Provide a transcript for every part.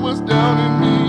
was down in me.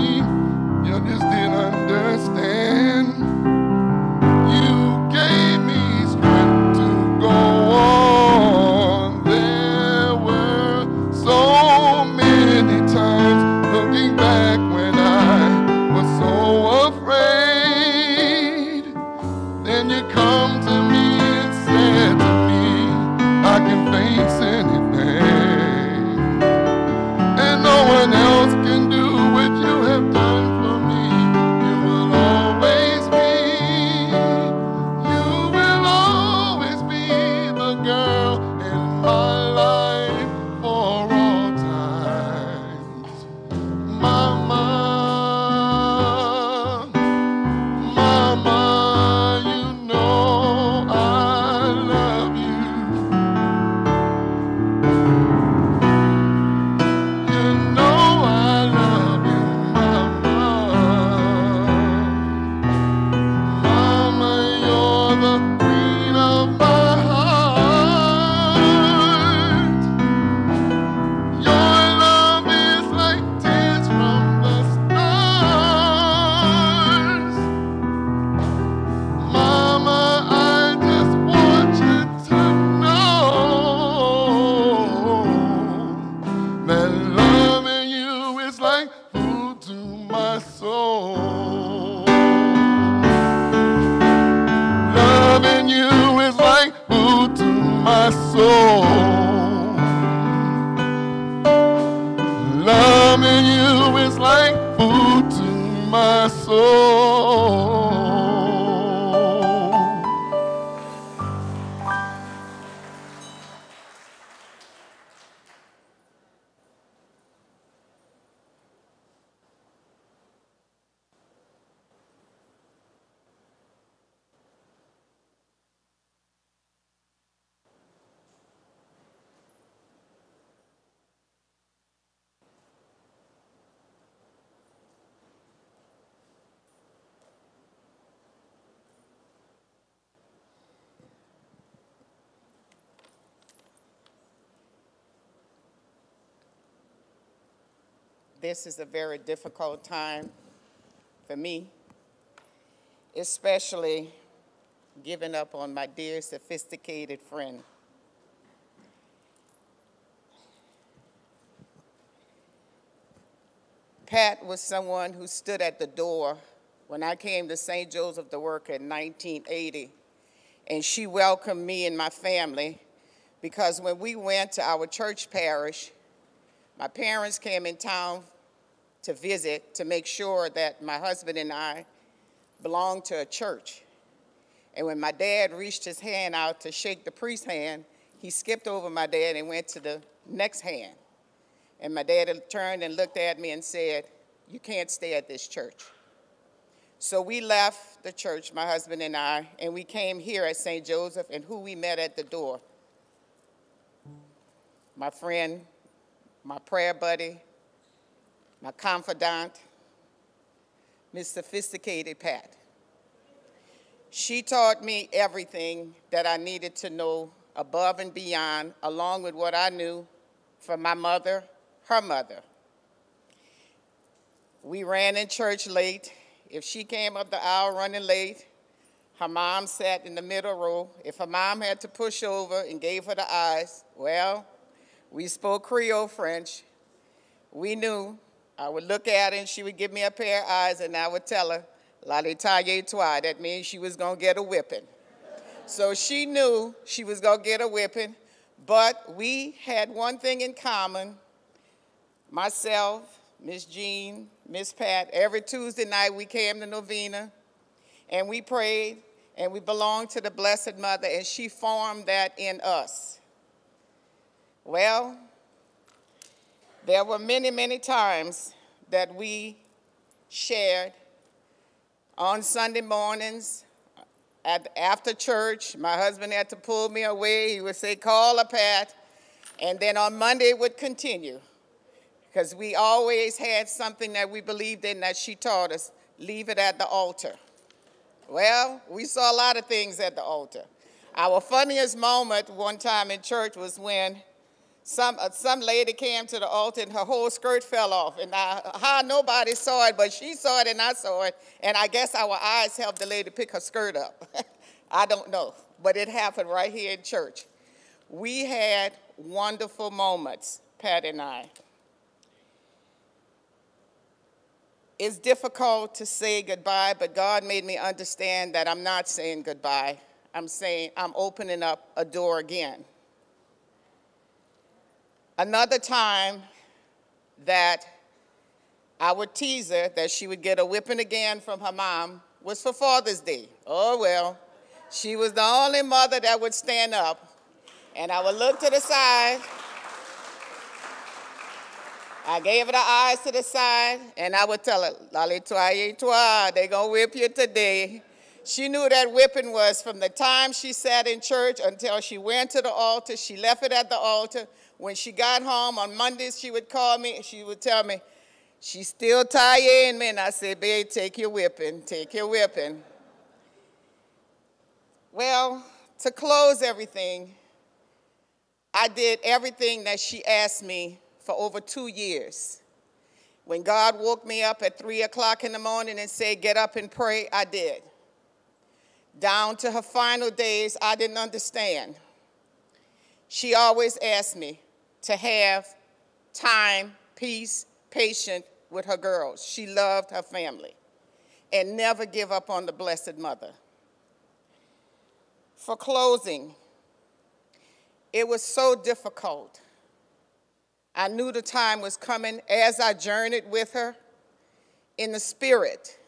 This is a very difficult time for me, especially giving up on my dear sophisticated friend. Pat was someone who stood at the door when I came to St. Joseph to work in 1980, and she welcomed me and my family because when we went to our church parish, my parents came in town to visit to make sure that my husband and I belonged to a church. And when my dad reached his hand out to shake the priest's hand, he skipped over my dad and went to the next hand. And my dad turned and looked at me and said, You can't stay at this church. So we left the church, my husband and I, and we came here at St. Joseph, and who we met at the door? My friend, my prayer buddy, my confidant, Miss Sophisticated Pat. She taught me everything that I needed to know above and beyond, along with what I knew from my mother, her mother. We ran in church late. If she came up the aisle running late, her mom sat in the middle row. If her mom had to push over and gave her the eyes, well, we spoke Creole French. We knew. I would look at her and she would give me a pair of eyes and I would tell her, La l'Italie toi. That means she was gonna get a whipping. So she knew she was gonna get a whipping, but we had one thing in common. Myself, Miss Jean, Miss Pat, every Tuesday night we came to Novena and we prayed and we belonged to the Blessed Mother and she formed that in us. Well, there were many, many times that we shared on Sunday mornings at, after church. My husband had to pull me away. He would say, call a Pat. And then on Monday it would continue because we always had something that we believed in that she taught us leave it at the altar. Well, we saw a lot of things at the altar. Our funniest moment one time in church was when some, uh, some lady came to the altar and her whole skirt fell off. And I, how nobody saw it, but she saw it and I saw it. And I guess our eyes helped the lady pick her skirt up. I don't know, but it happened right here in church. We had wonderful moments, Pat and I. It's difficult to say goodbye, but God made me understand that I'm not saying goodbye. I'm saying I'm opening up a door again. Another time that I would tease her that she would get a whipping again from her mom was for Father's Day. Oh, well, she was the only mother that would stand up. And I would look to the side. I gave her the eyes to the side, and I would tell her, Lolly toi, toi, they gonna whip you today. She knew that whipping was from the time she sat in church until she went to the altar. She left it at the altar. When she got home on Mondays, she would call me and she would tell me, she's still tired me. And I said, babe, take your whipping, take your whipping. Well, to close everything, I did everything that she asked me for over two years. When God woke me up at 3 o'clock in the morning and said, Get up and pray, I did. Down to her final days, I didn't understand. She always asked me, to have time, peace, patience with her girls. She loved her family and never give up on the Blessed Mother. For closing, it was so difficult. I knew the time was coming as I journeyed with her in the spirit.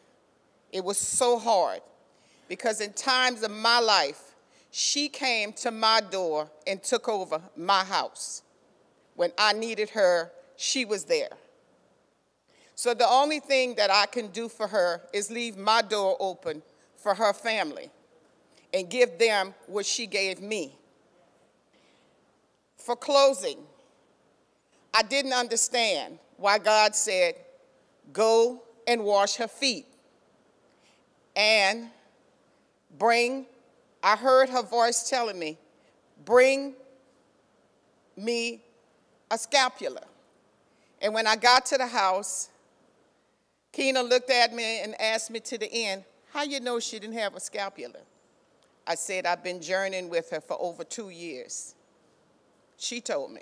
It was so hard because in times of my life, she came to my door and took over my house. When I needed her, she was there. So the only thing that I can do for her is leave my door open for her family and give them what she gave me. For closing, I didn't understand why God said, go and wash her feet and bring, I heard her voice telling me, bring me a scapular. And when I got to the house, Keena looked at me and asked me to the end, how you know she didn't have a scapular? I said, I've been journeying with her for over two years. She told me.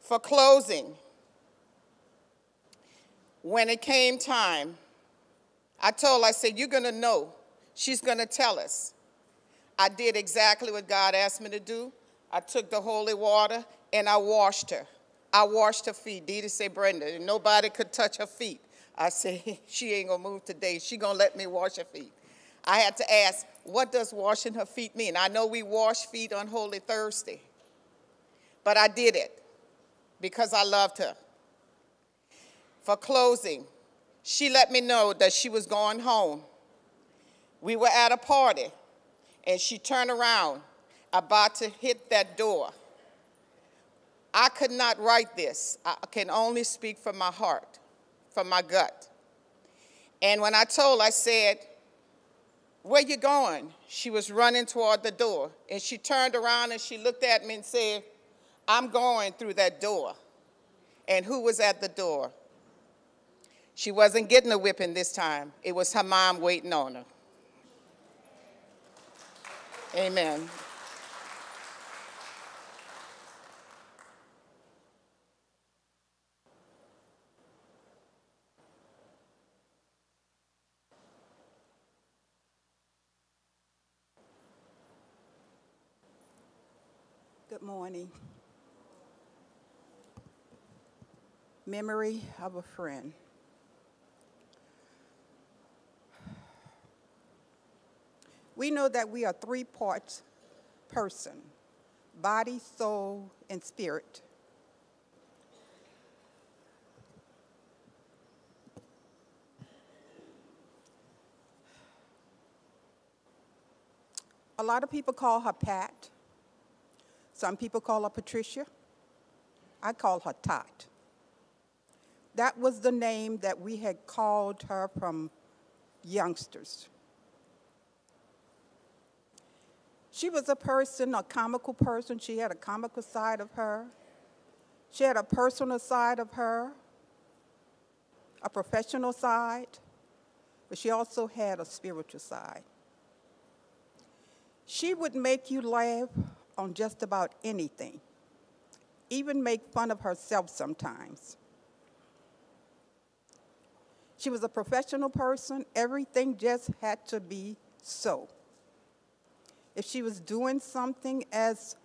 For closing, when it came time, I told her, I said, you're gonna know. She's gonna tell us. I did exactly what God asked me to do. I took the holy water and I washed her. I washed her feet. Didi said, Brenda, nobody could touch her feet. I said, she ain't gonna move today. She gonna let me wash her feet. I had to ask, what does washing her feet mean? I know we wash feet on Holy Thursday, but I did it because I loved her. For closing, she let me know that she was going home. We were at a party, and she turned around about to hit that door. I could not write this. I can only speak from my heart, from my gut. And when I told, I said, where you going? She was running toward the door. And she turned around and she looked at me and said, I'm going through that door. And who was at the door? She wasn't getting a whipping this time. It was her mom waiting on her. Amen. Morning. Memory of a friend. We know that we are three parts person body, soul, and spirit. A lot of people call her Pat. Some people call her Patricia. I call her Tot. That was the name that we had called her from youngsters. She was a person, a comical person. She had a comical side of her. She had a personal side of her, a professional side, but she also had a spiritual side. She would make you laugh on just about anything, even make fun of herself sometimes. She was a professional person. Everything just had to be so. If she was doing something as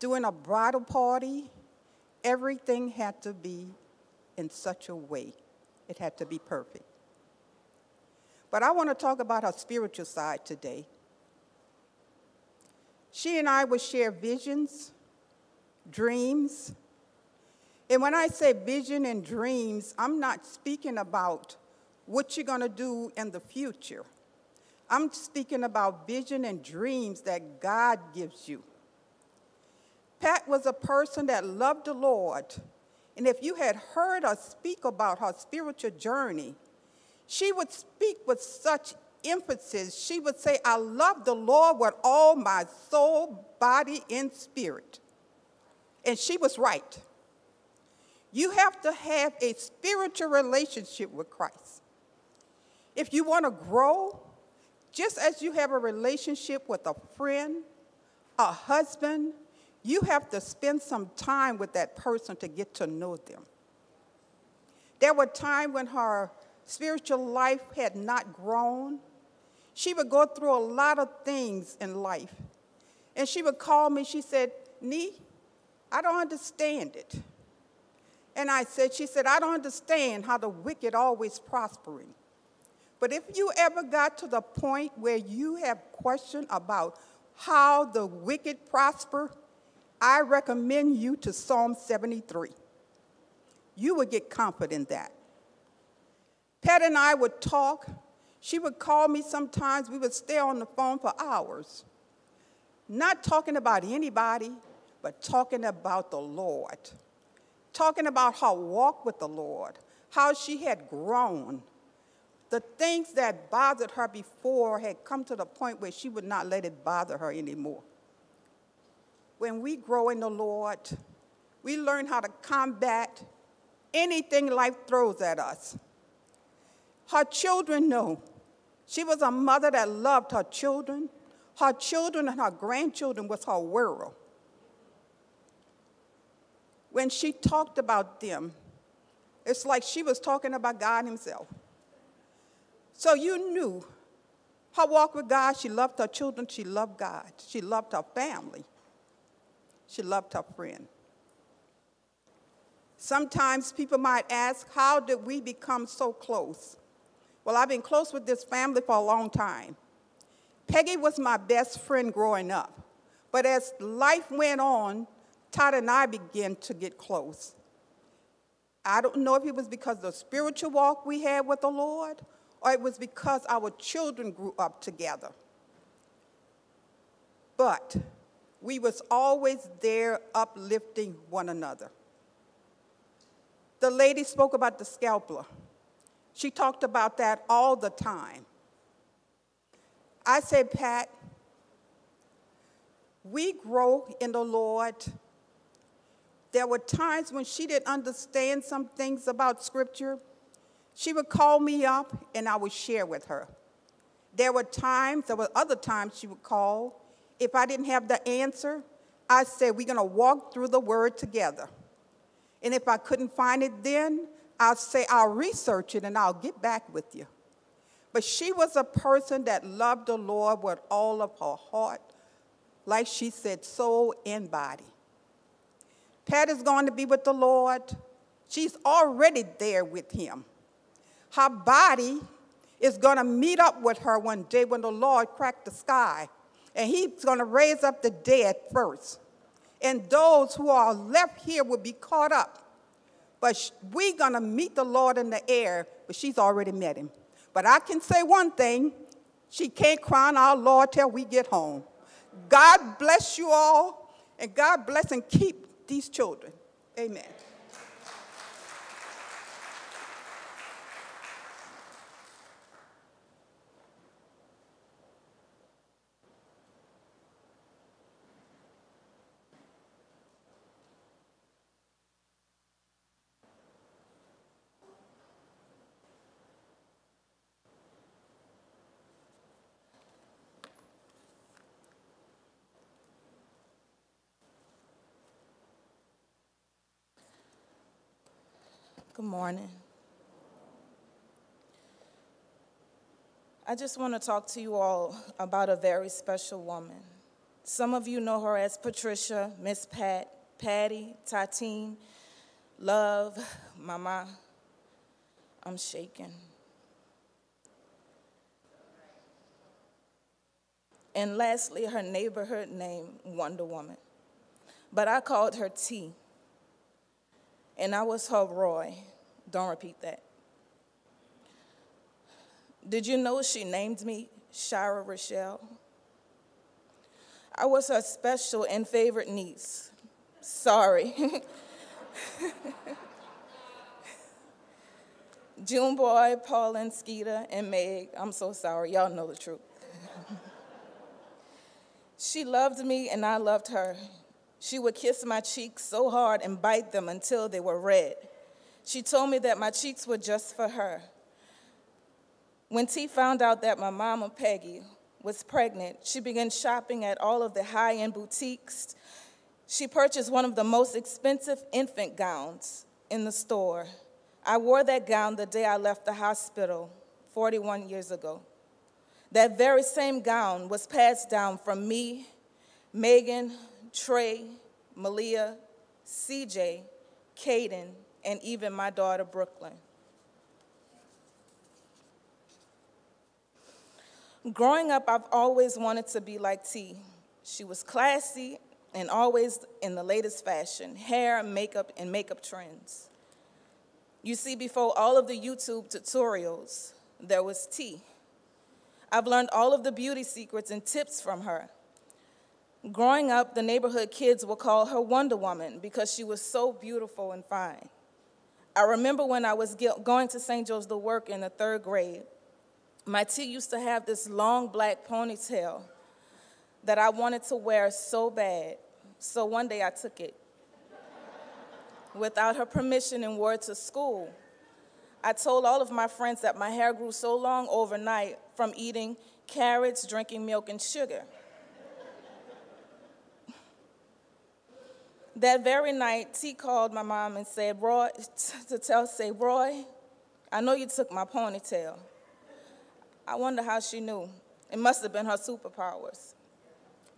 doing a bridal party, everything had to be in such a way. It had to be perfect. But I want to talk about her spiritual side today. She and I would share visions, dreams. And when I say vision and dreams, I'm not speaking about what you're going to do in the future. I'm speaking about vision and dreams that God gives you. Pat was a person that loved the Lord. And if you had heard her speak about her spiritual journey, she would speak with such emphasis, she would say, I love the Lord with all my soul, body, and spirit. And she was right. You have to have a spiritual relationship with Christ. If you want to grow, just as you have a relationship with a friend, a husband, you have to spend some time with that person to get to know them. There were times when her spiritual life had not grown, she would go through a lot of things in life. And she would call me, she said, Nee, I don't understand it. And I said, She said, I don't understand how the wicked always prospering. But if you ever got to the point where you have question about how the wicked prosper, I recommend you to Psalm 73. You would get comfort in that. Pat and I would talk she would call me sometimes, we would stay on the phone for hours, not talking about anybody, but talking about the Lord, talking about her walk with the Lord, how she had grown. The things that bothered her before had come to the point where she would not let it bother her anymore. When we grow in the Lord, we learn how to combat anything life throws at us. Her children know she was a mother that loved her children. Her children and her grandchildren was her world. When she talked about them, it's like she was talking about God Himself. So you knew her walk with God, she loved her children, she loved God, she loved her family, she loved her friend. Sometimes people might ask, How did we become so close? Well, I've been close with this family for a long time. Peggy was my best friend growing up. But as life went on, Tot and I began to get close. I don't know if it was because of the spiritual walk we had with the Lord or it was because our children grew up together. But we was always there uplifting one another. The lady spoke about the scapular. She talked about that all the time. I said, Pat, we grow in the Lord. There were times when she didn't understand some things about Scripture. She would call me up and I would share with her. There were times, there were other times she would call. If I didn't have the answer, I said, We're going to walk through the Word together. And if I couldn't find it then, I'll say, I'll research it and I'll get back with you. But she was a person that loved the Lord with all of her heart, like she said, soul and body. Pat is going to be with the Lord. She's already there with him. Her body is going to meet up with her one day when the Lord cracked the sky. And he's going to raise up the dead first. And those who are left here will be caught up but we're going to meet the Lord in the air, but she's already met him. But I can say one thing she can't crown our Lord till we get home. God bless you all. And God bless and keep these children. Amen. Good morning. I just want to talk to you all about a very special woman. Some of you know her as Patricia, Miss Pat, Patty, Tatine, Love, Mama. I'm shaking. And lastly, her neighborhood name, Wonder Woman. But I called her T and I was her Roy. Don't repeat that. Did you know she named me Shira Rochelle? I was her special and favorite niece. Sorry. June Boy, Paul, and Skeeter, and Meg, I'm so sorry. Y'all know the truth. she loved me, and I loved her. She would kiss my cheeks so hard and bite them until they were red. She told me that my cheeks were just for her. When T found out that my mama, Peggy, was pregnant, she began shopping at all of the high end boutiques. She purchased one of the most expensive infant gowns in the store. I wore that gown the day I left the hospital 41 years ago. That very same gown was passed down from me, Megan, Trey, Malia, CJ, Caden, and even my daughter, Brooklyn. Growing up, I've always wanted to be like T. She was classy and always in the latest fashion, hair, makeup, and makeup trends. You see, before all of the YouTube tutorials, there was T. I've learned all of the beauty secrets and tips from her. Growing up, the neighborhood kids would call her Wonder Woman because she was so beautiful and fine. I remember when I was going to St. Joe's to work in the third grade, my T used to have this long black ponytail that I wanted to wear so bad. So one day I took it without her permission and wore it to school. I told all of my friends that my hair grew so long overnight from eating carrots, drinking milk, and sugar. That very night, T called my mom and said, Roy, to tell, say, Roy, I know you took my ponytail. I wonder how she knew. It must have been her superpowers.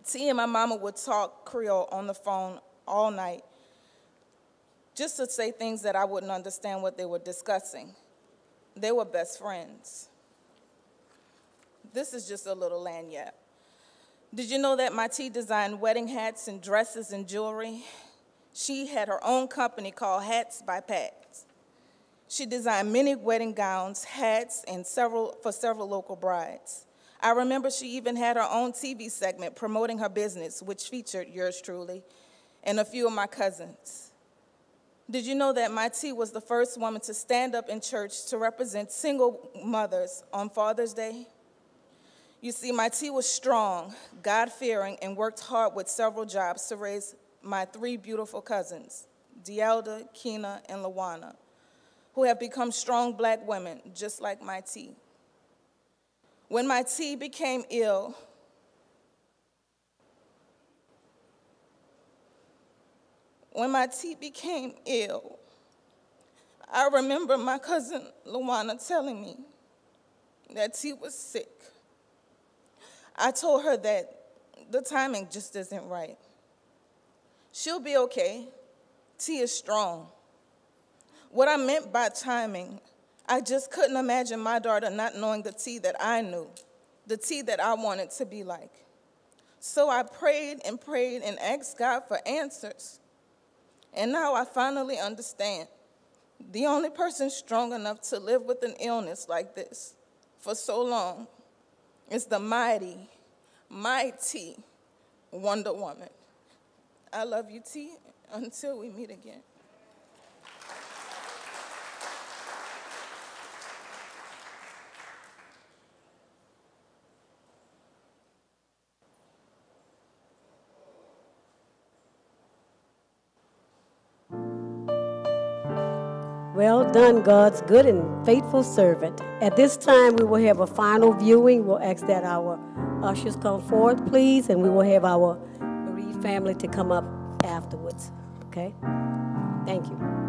T and my mama would talk Creole on the phone all night just to say things that I wouldn't understand what they were discussing. They were best friends. This is just a little lanyard. Did you know that my T designed wedding hats and dresses and jewelry? She had her own company called Hats by Pats. She designed many wedding gowns, hats, and several for several local brides. I remember she even had her own TV segment promoting her business, which featured yours truly and a few of my cousins. Did you know that my T was the first woman to stand up in church to represent single mothers on Father's Day? You see, my T was strong, God fearing, and worked hard with several jobs to raise my three beautiful cousins, Dielda, Kina, and Lawana, who have become strong black women just like my T. When my T became ill, when my T became ill, I remember my cousin Luana telling me that T was sick. I told her that the timing just isn't right. She'll be okay. T is strong. What I meant by timing, I just couldn't imagine my daughter not knowing the T that I knew, the T that I wanted to be like. So I prayed and prayed and asked God for answers. And now I finally understand. The only person strong enough to live with an illness like this for so long is the mighty, mighty Wonder Woman. I love you, T, until we meet again. Well done, God's good and faithful servant. At this time, we will have a final viewing. We'll ask that our ushers come forward, please, and we will have our bereaved family to come up afterwards. Okay? Thank you.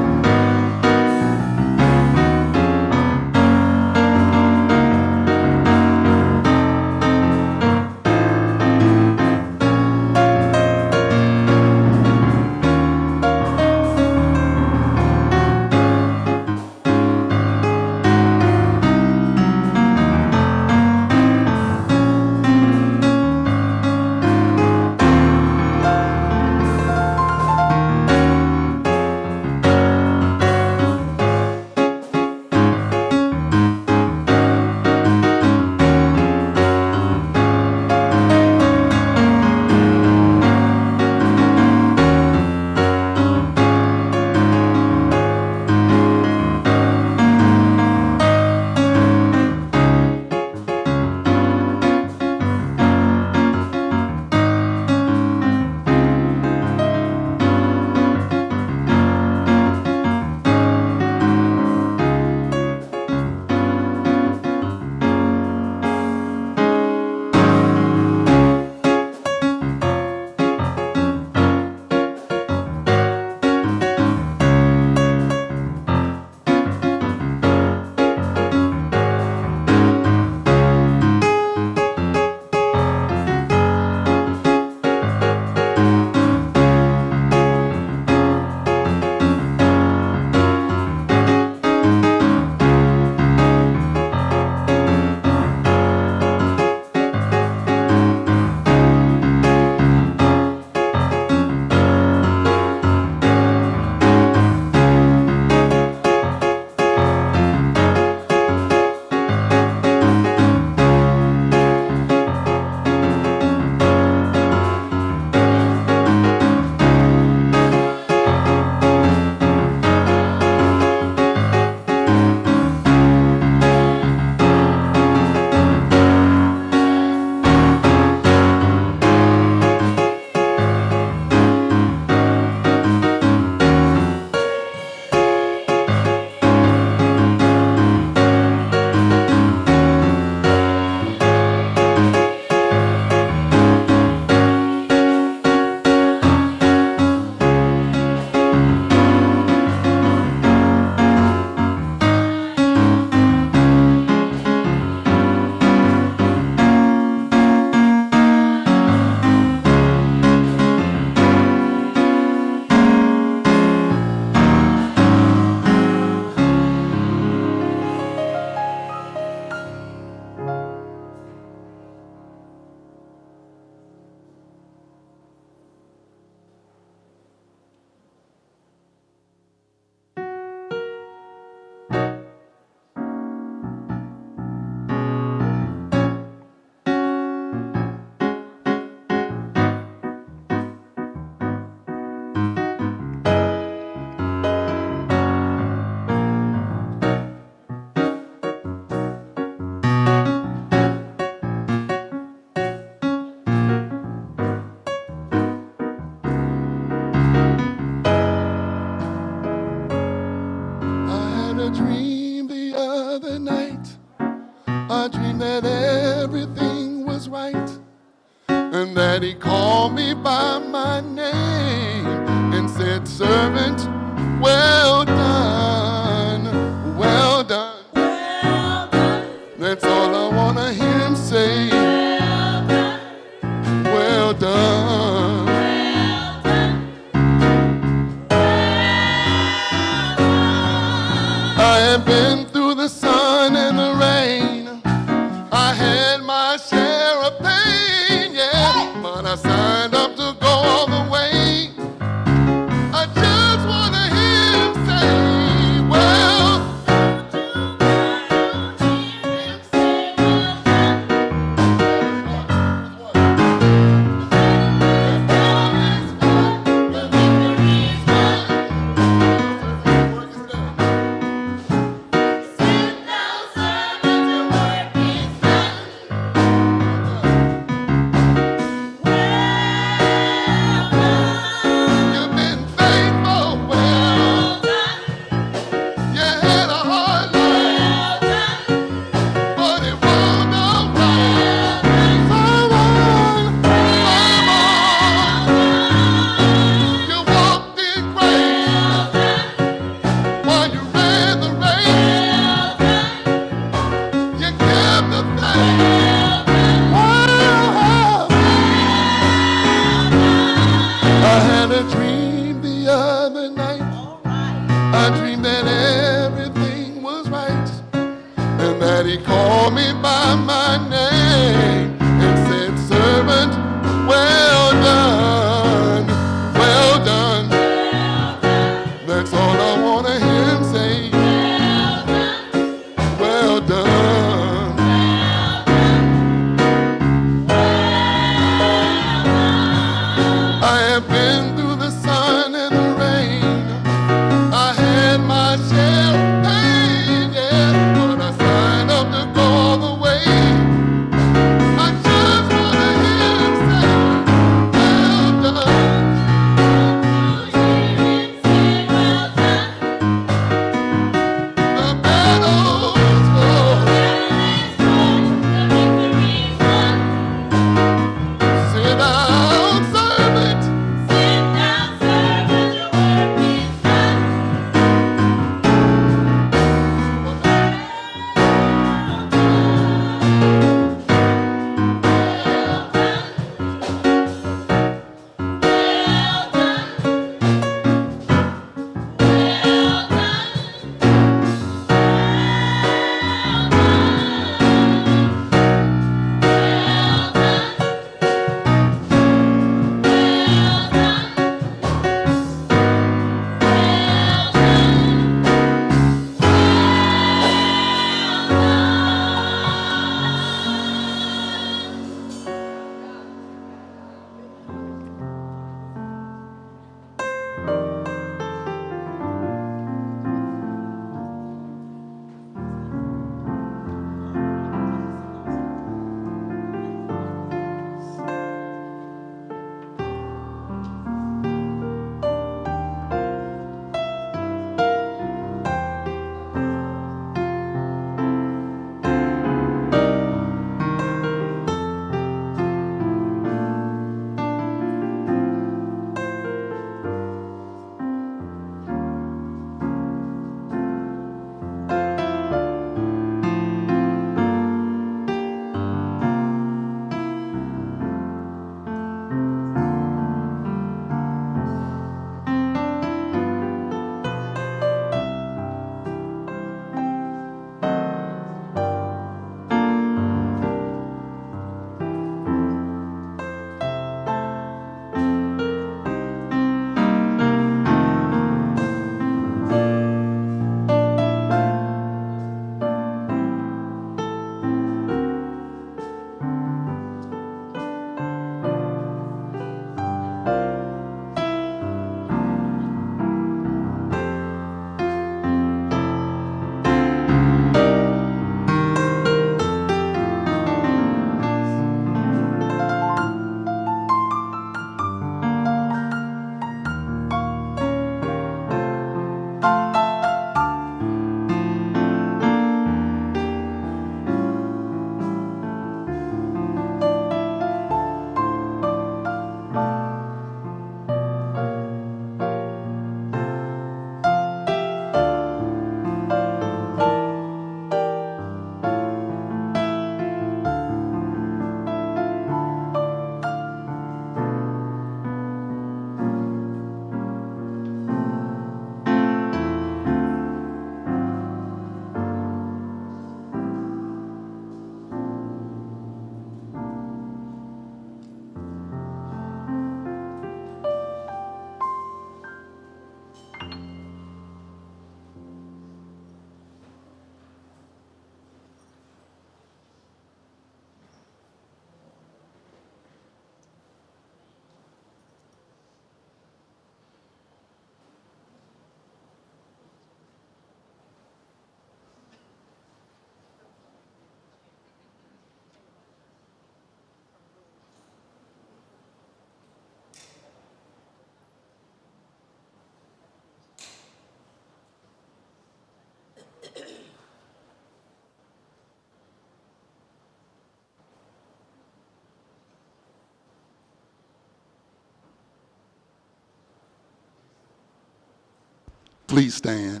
Please stand?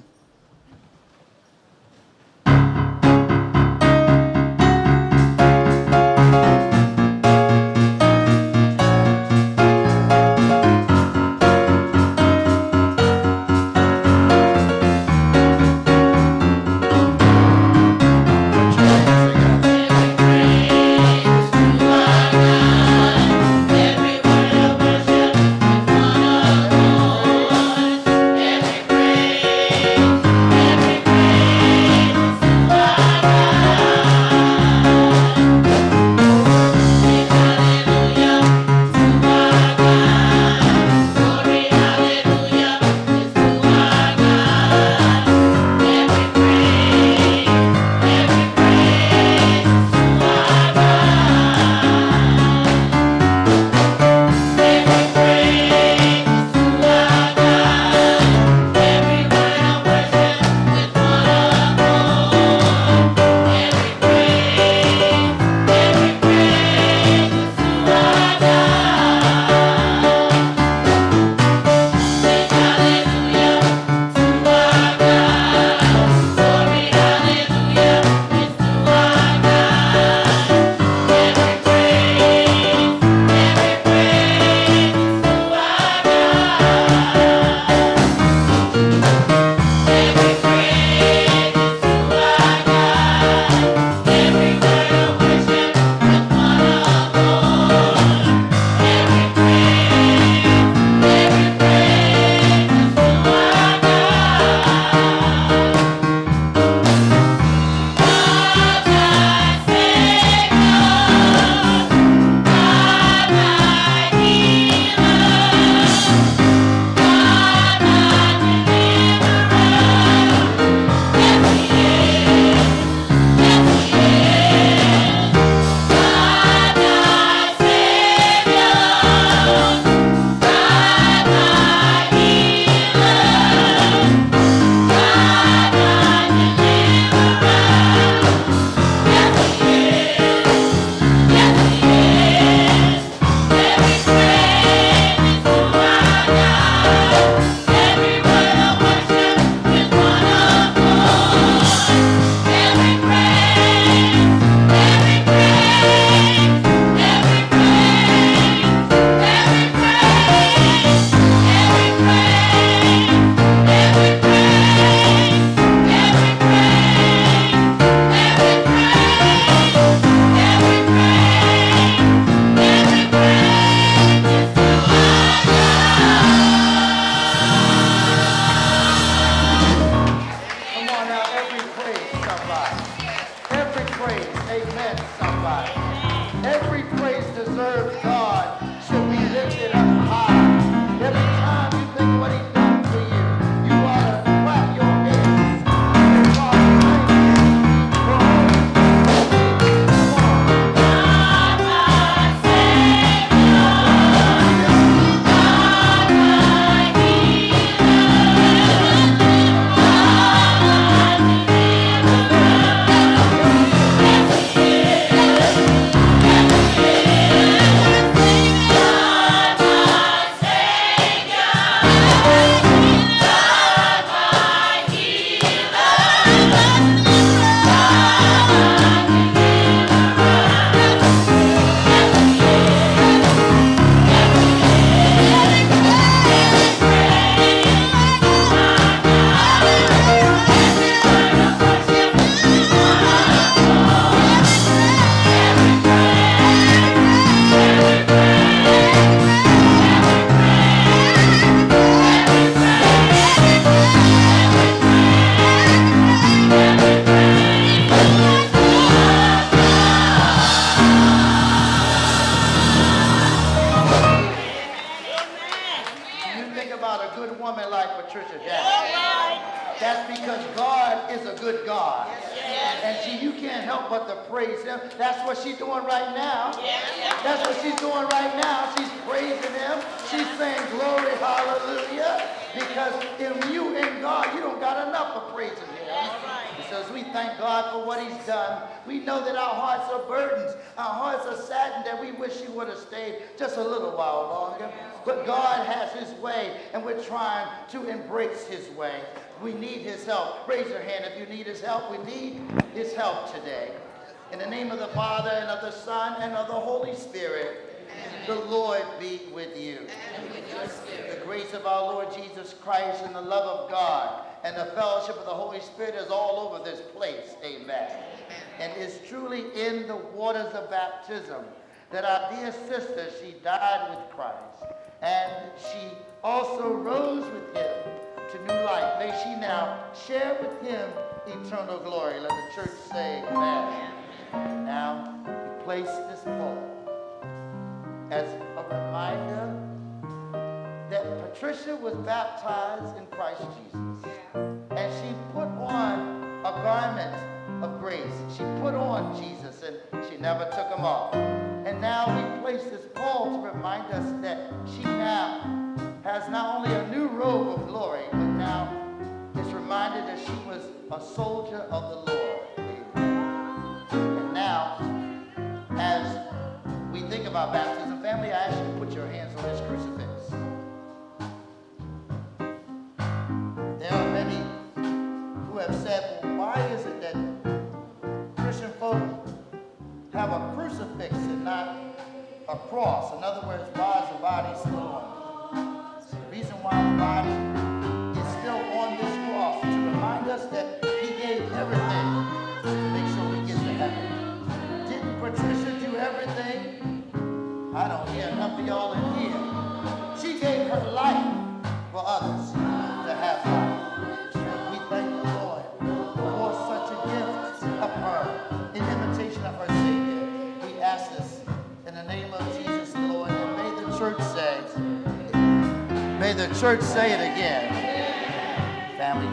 Died with Christ. And she also rose with him to new life. May she now share with him eternal glory. Let the church say amen. amen. Now, we place this pall as a reminder that Patricia was baptized in Christ Jesus. And she put on a garment of grace. She put on Jesus and she never took him off. And now we place this pall to remind us that she now has not only a new robe of glory, but now is reminded that she was a soldier of the Lord. And now, as we think about baptism, family, I ask you to put your hands on this crucifix. There are many who have said, well, why is it that have a crucifix and not a cross? In other words, why is the body still on? The reason why the body is still on this cross is to remind us that he gave everything to make sure we get to heaven. Didn't Patricia do everything? I don't hear enough of y'all in here. She gave her life for others may the church say it again. Family,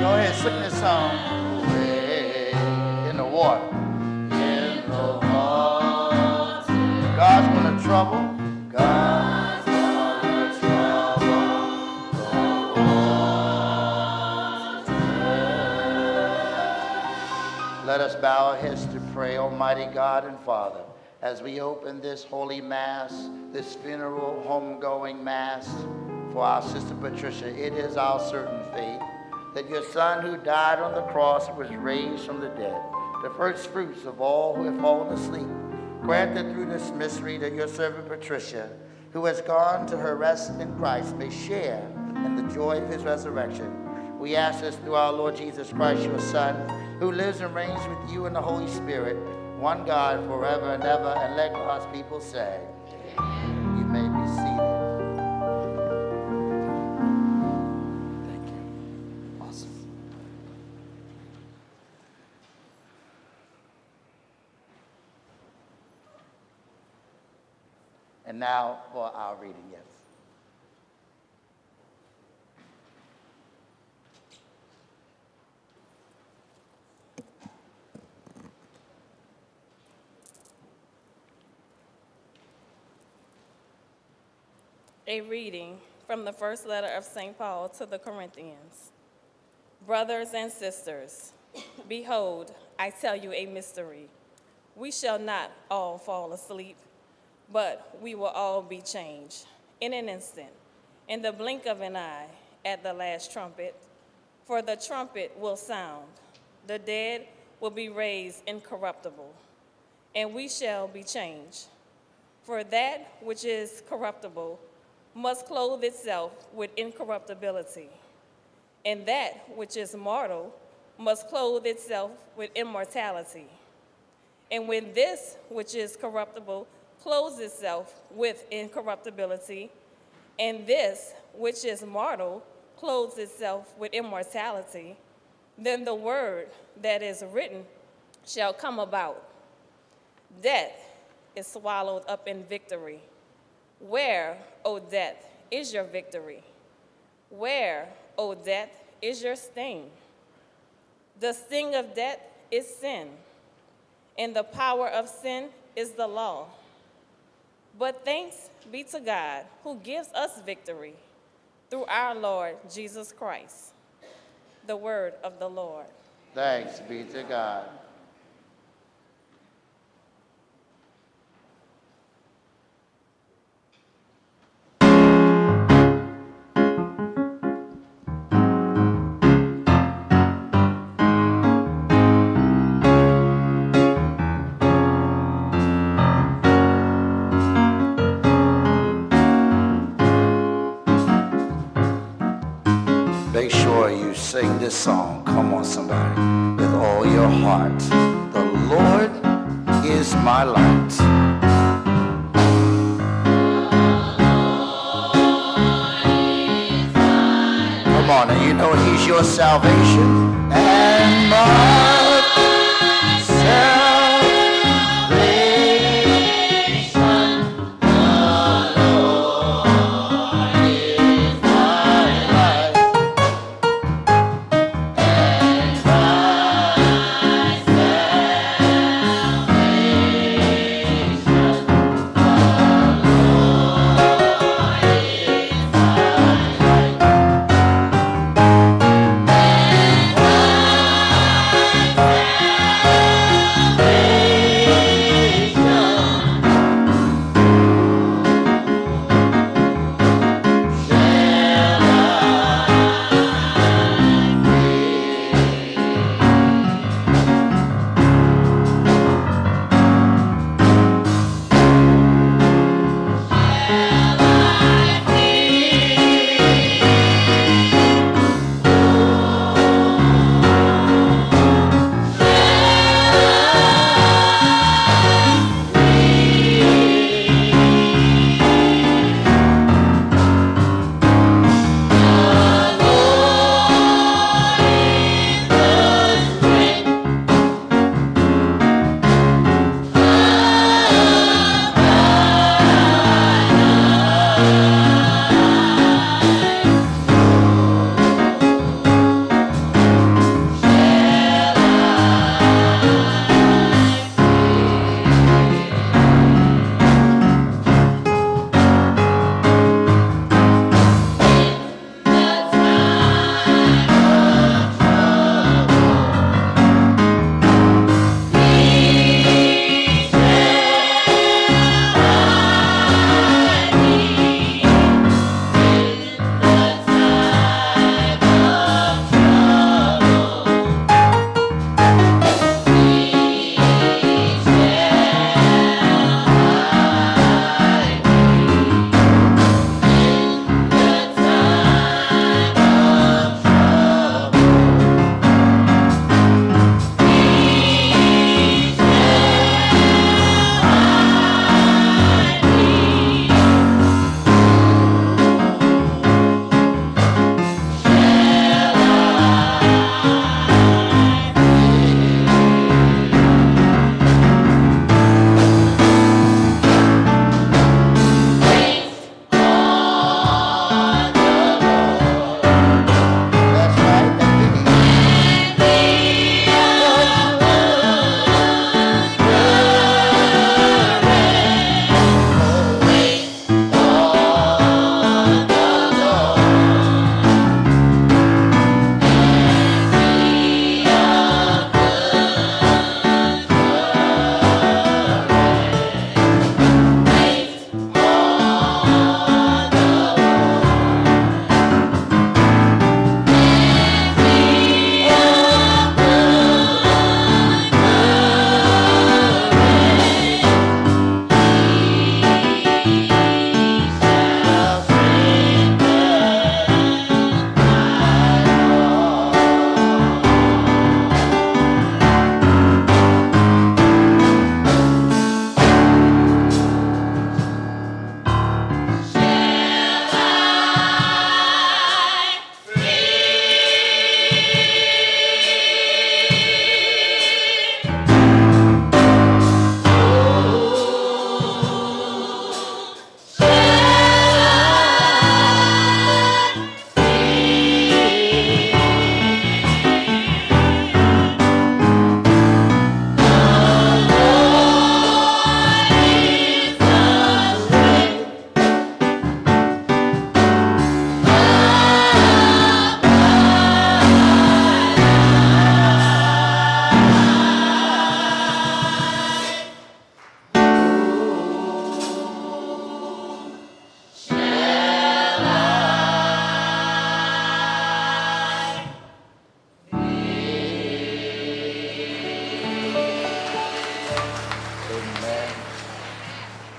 Go ahead, sing this song. Wade in the water. In the water. God's gonna trouble. God's gonna trouble the water. Let us bow our heads to pray, Almighty God and Father, as we open this holy mass, this funeral homegoing mass for our sister Patricia. It is our certain faith that your son who died on the cross was raised from the dead, the first fruits of all who have fallen asleep. Granted through this mystery that your servant Patricia, who has gone to her rest in Christ, may share in the joy of his resurrection. We ask this through our Lord Jesus Christ, your Son, who lives and reigns with you in the Holy Spirit, one God forever and ever, and let God's people say, You may be seated. Thank you. Awesome. And now for our reading, yes. A reading from the first letter of St. Paul to the Corinthians. Brothers and sisters, behold, I tell you a mystery. We shall not all fall asleep, but we will all be changed in an instant, in the blink of an eye, at the last trumpet. For the trumpet will sound, the dead will be raised incorruptible, and we shall be changed. For that which is corruptible must clothe itself with incorruptibility, and that which is mortal must clothe itself with immortality. And when this which is corruptible clothes itself with incorruptibility, and this which is mortal clothes itself with immortality, then the word that is written shall come about. Death is swallowed up in victory. Where, O death, is your victory? Where, O death, is your sting? The sting of death is sin, and the power of sin is the law. But thanks be to God who gives us victory through our Lord Jesus Christ. The word of the Lord. Thanks be to God. This song. Come on, somebody, with all your heart. The Lord is my light. Come on, and you know He's your salvation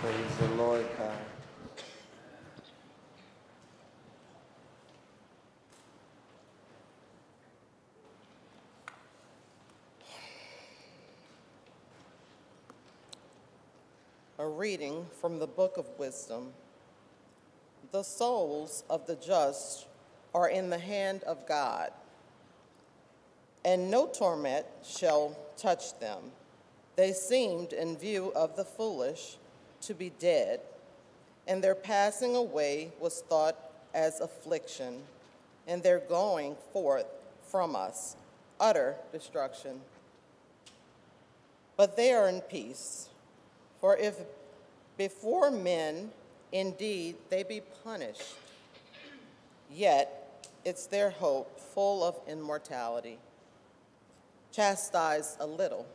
Praise the Lord, God. A reading from the Book of Wisdom. The souls of the just are in the hand of God, and no torment shall touch them. They seemed, in view of the foolish, to be dead, and their passing away was thought as affliction, and their going forth from us, utter destruction. But they are in peace. For if before men indeed they be punished, yet it's their hope full of immortality. Chastised a little,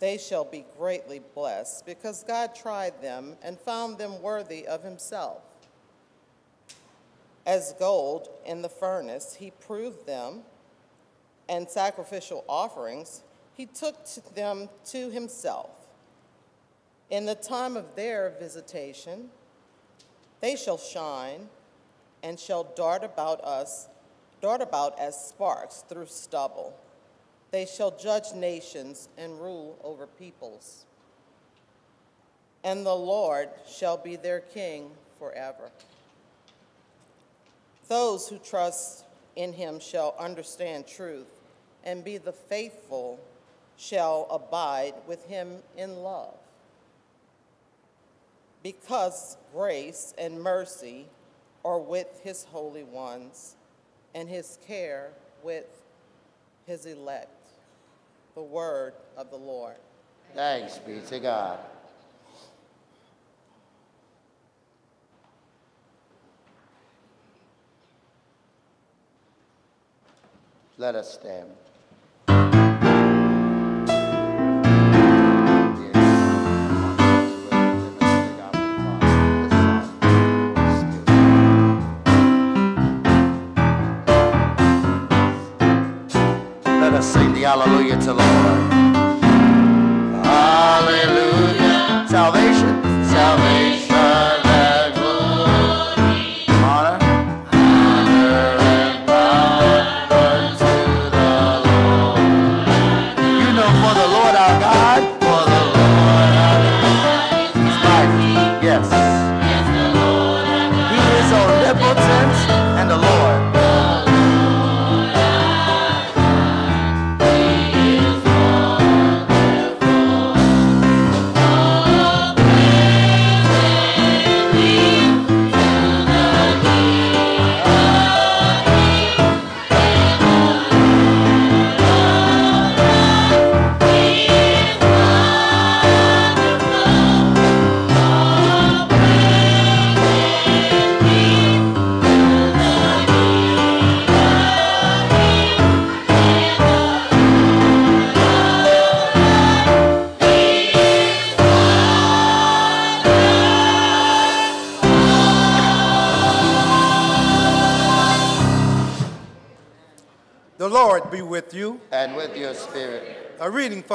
they shall be greatly blessed, because God tried them and found them worthy of himself. As gold in the furnace, he proved them, and sacrificial offerings, he took them to himself. In the time of their visitation, they shall shine and shall dart about us, dart about as sparks through stubble. They shall judge nations and rule over peoples. And the Lord shall be their king forever. Those who trust in him shall understand truth, and be the faithful shall abide with him in love. Because grace and mercy are with his holy ones, and his care with his elect. The word of the Lord. Thanks be to God. Let us stand. Hallelujah to the Lord. Hallelujah.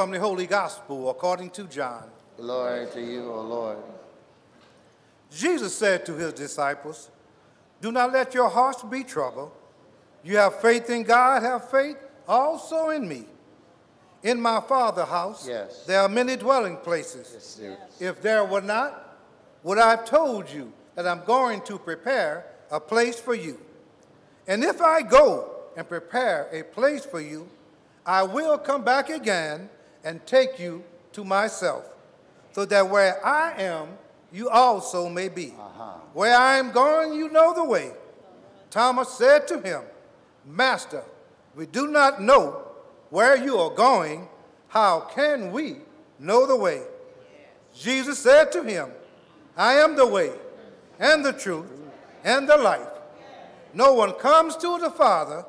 From the Holy Gospel according to John. glory to you, O Lord. Jesus said to his disciples, Do not let your hearts be troubled. You have faith in God, have faith also in me. In my Father's house, Yes. there are many dwelling places. Yes, sir. If there were not, would I have told you that I'm going to prepare a place for you? And if I go and prepare a place for you, I will come back again and take you to myself, so that where I am, you also may be. Uh-huh. Where I am going, you know the way. Thomas said to him, Master, we do not know where you are going. How can we know the way? Jesus said to him, I am the way and the truth and the life. No one comes to the Father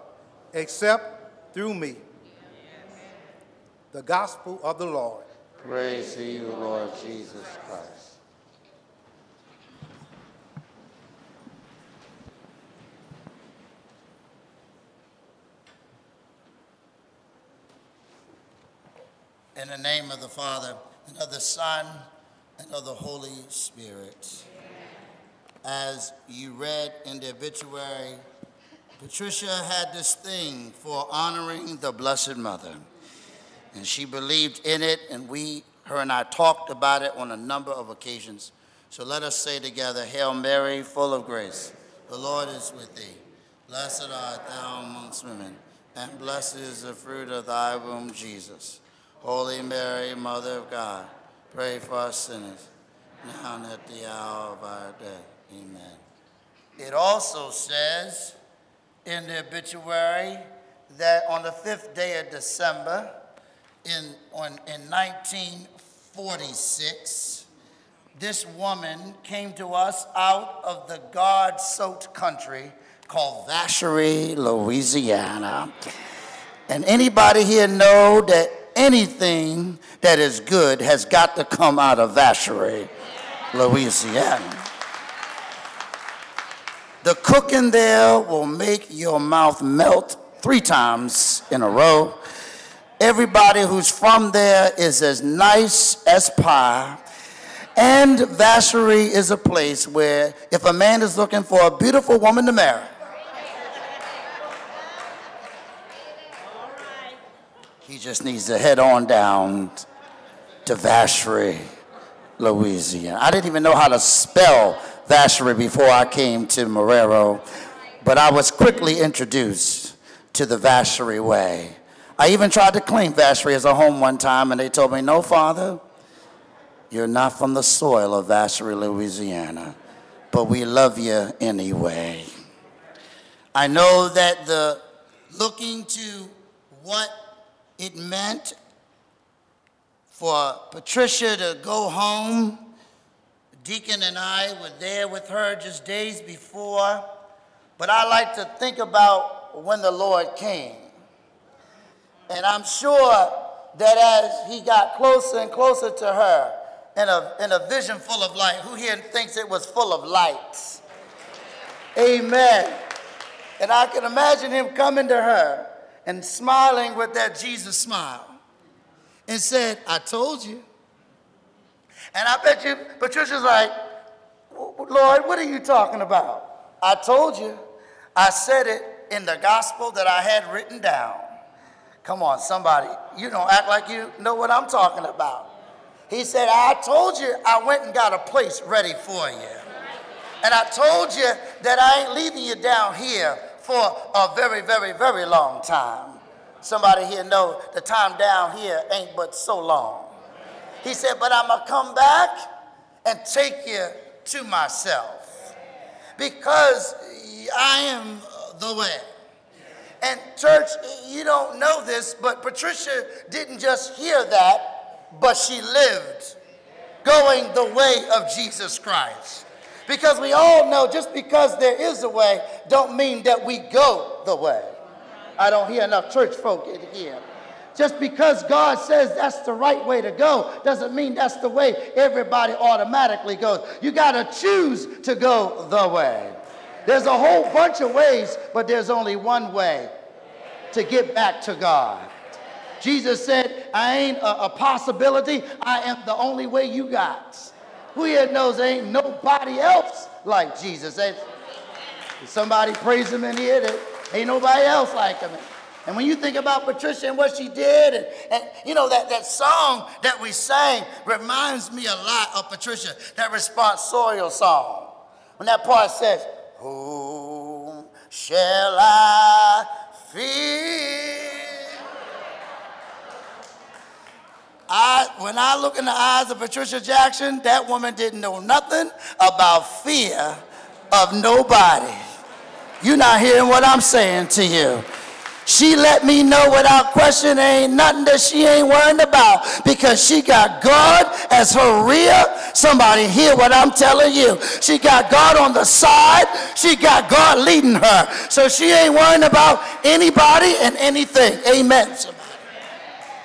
except through me. The gospel of the Lord. Praise to you, Lord Jesus Christ. In the name of the Father, and of the Son, and of the Holy Spirit. As you read in the obituary, Patricia had this thing for honoring the Blessed Mother. And she believed in it, and we, her and I, talked about it on a number of occasions. So let us say together, Hail Mary, full of grace, the Lord is with thee. Blessed art thou amongst women, and blessed is the fruit of thy womb, Jesus. Holy Mary, Mother of God, pray for us sinners, now and at the hour of our death. Amen. It also says in the obituary that on the fifth day of December, in, on, in 1946, this woman came to us out of the God soaked country called Vacherie, Louisiana. And anybody here know that anything that is good has got to come out of Vacherie, Louisiana? The cooking there will make your mouth melt three times in a row. Everybody who's from there is as nice as pie. And Vacherie is a place where if a man is looking for a beautiful woman to marry, he just needs to head on down to Vacherie, Louisiana. I didn't even know how to spell Vacherie before I came to Marrero, but I was quickly introduced to the Vacherie way. I even tried to claim Vacherie as a home one time, and they told me, no, Father, you're not from the soil of Vacherie, Louisiana, but we love you anyway. I know that the looking to what it meant for Patricia to go home Deacon and I were there with her just days before, but I like to think about when the Lord came. And I'm sure that as he got closer and closer to her in a, in a vision full of light, who here thinks it was full of lights? Amen. And I can imagine him coming to her and smiling with that Jesus smile and said, I told you. And I bet you Patricia's like, Lord, what are you talking about? I told you. I said it in the gospel that I had written down. Come on, somebody. You don't act like you know what I'm talking about. He said, I told you I went and got a place ready for you. And I told you that I ain't leaving you down here for a very, very, very long time. Somebody here know the time down here ain't but so long. He said, But I'm going to come back and take you to myself because I am the way. And, church, you don't know this, but Patricia didn't just hear that, but she lived going the way of Jesus Christ. Because we all know just because there is a way, don't mean that we go the way. I don't hear enough church folk in here. Just because God says that's the right way to go doesn't mean that's the way everybody automatically goes. You got to choose to go the way. There's a whole bunch of ways, but there's only one way to get back to God. Jesus said, I ain't a, a possibility, I am the only way you got. Who here knows there ain't nobody else like Jesus? Somebody praise him in here. There ain't nobody else like him. And when you think about Patricia and what she did, and, and, you know, that, that song that we sang reminds me a lot of Patricia, that responsorial song. When that part says, Whom shall I fear? I, when I look in the eyes of Patricia Jackson, that woman didn't know nothing about fear of nobody. You're not hearing what I'm saying to you. She let me know without question there ain't nothing that she ain't worrying about because she got God as her rear. Somebody hear what I'm telling you. She got God on the side. She got God leading her. So she ain't worrying about anybody and anything. Amen. Somebody.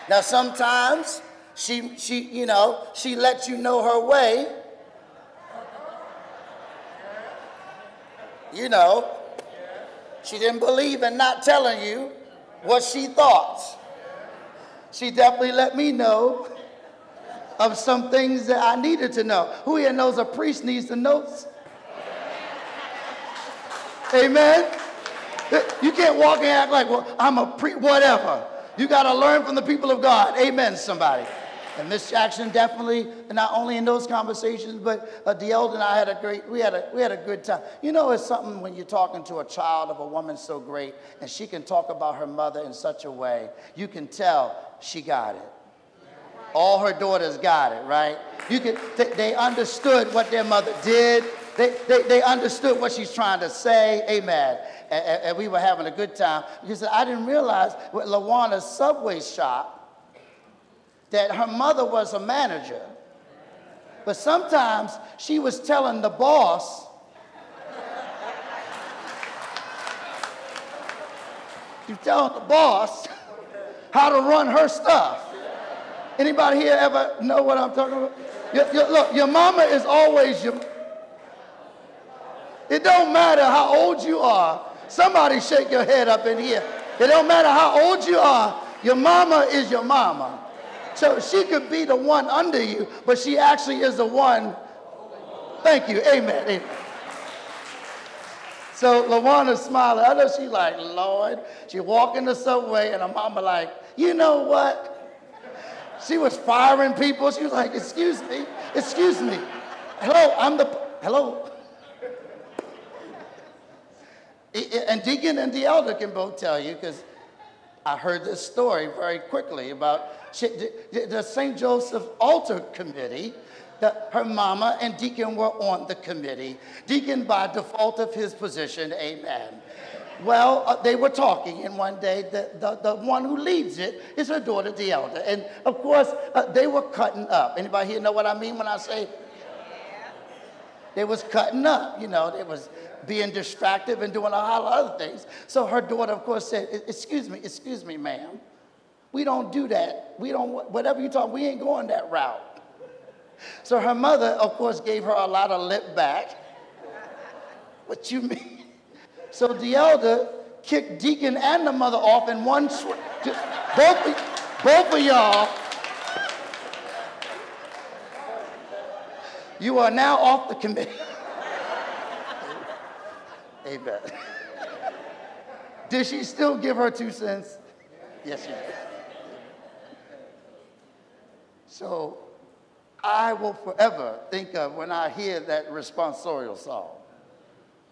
Now sometimes she, she, you know, she lets you know her way. You know, she didn't believe in not telling you what she thought. She definitely let me know of some things that I needed to know. Who here knows a priest needs the notes? Amen. You can't walk and act like, well, I'm a pre, whatever. You got to learn from the people of God. Amen, somebody. And Miss Jackson definitely, not only in those conversations, but uh, Deelda and I had a great, we had a, we had a good time. You know, it's something when you're talking to a child of a woman so great, and she can talk about her mother in such a way, you can tell she got it. All her daughters got it, right? You could, they, they understood what their mother did. They, they, they understood what she's trying to say. Amen. And, and, and we were having a good time. Because I didn't realize with Lawana's Subway shop that her mother was a manager. But sometimes she was telling the boss, you telling the boss how to run her stuff. Anybody here ever know what I'm talking about? Look, your mama is always your. It don't matter how old you are. Somebody shake your head up in here. It don't matter how old you are. Your mama is your mama. So she could be the one under you, but she actually is the one. Thank you. Amen. Amen. So Lawana's smiling. I know she's like, Lord. She walk in the subway, and her mama like, you know what? She was firing people. She was like, excuse me, excuse me. Hello, I'm the, hello. And Deacon and Deelda can both tell you, because I heard this story very quickly about the St. Joseph Altar Committee. The, her mama and Deacon were on the committee. Deacon, by default of his position, amen. Well, uh, they were talking, and one day the, the, the, one who leads it is her daughter, Deelda. And of course, uh, they were cutting up. Anybody here know what I mean when I say? Yeah. They was cutting up, you know, they was being distracted and doing a lot of other things. So her daughter, of course, said, excuse me, excuse me, ma'am. We don't do that. We don't, whatever you talk, we ain't going that route. So her mother, of course, gave her a lot of lip back. What you mean? So Deelda kicked Deacon and the mother off in one swing. Both, both of y'all. You are now off the committee. Amen. Did she still give her two cents? Yes, she did. So I will forever think of when I hear that responsorial song.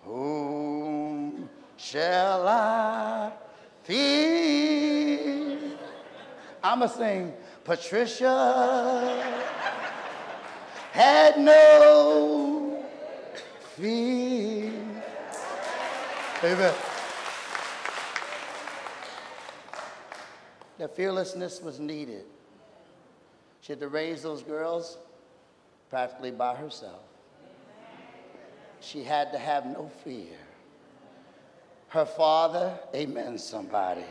Whom shall I fear? I'm going to sing Patricia had no fear. Amen. The fearlessness was needed. She had to raise those girls practically by herself she had to have no fear. Her father, amen, somebody,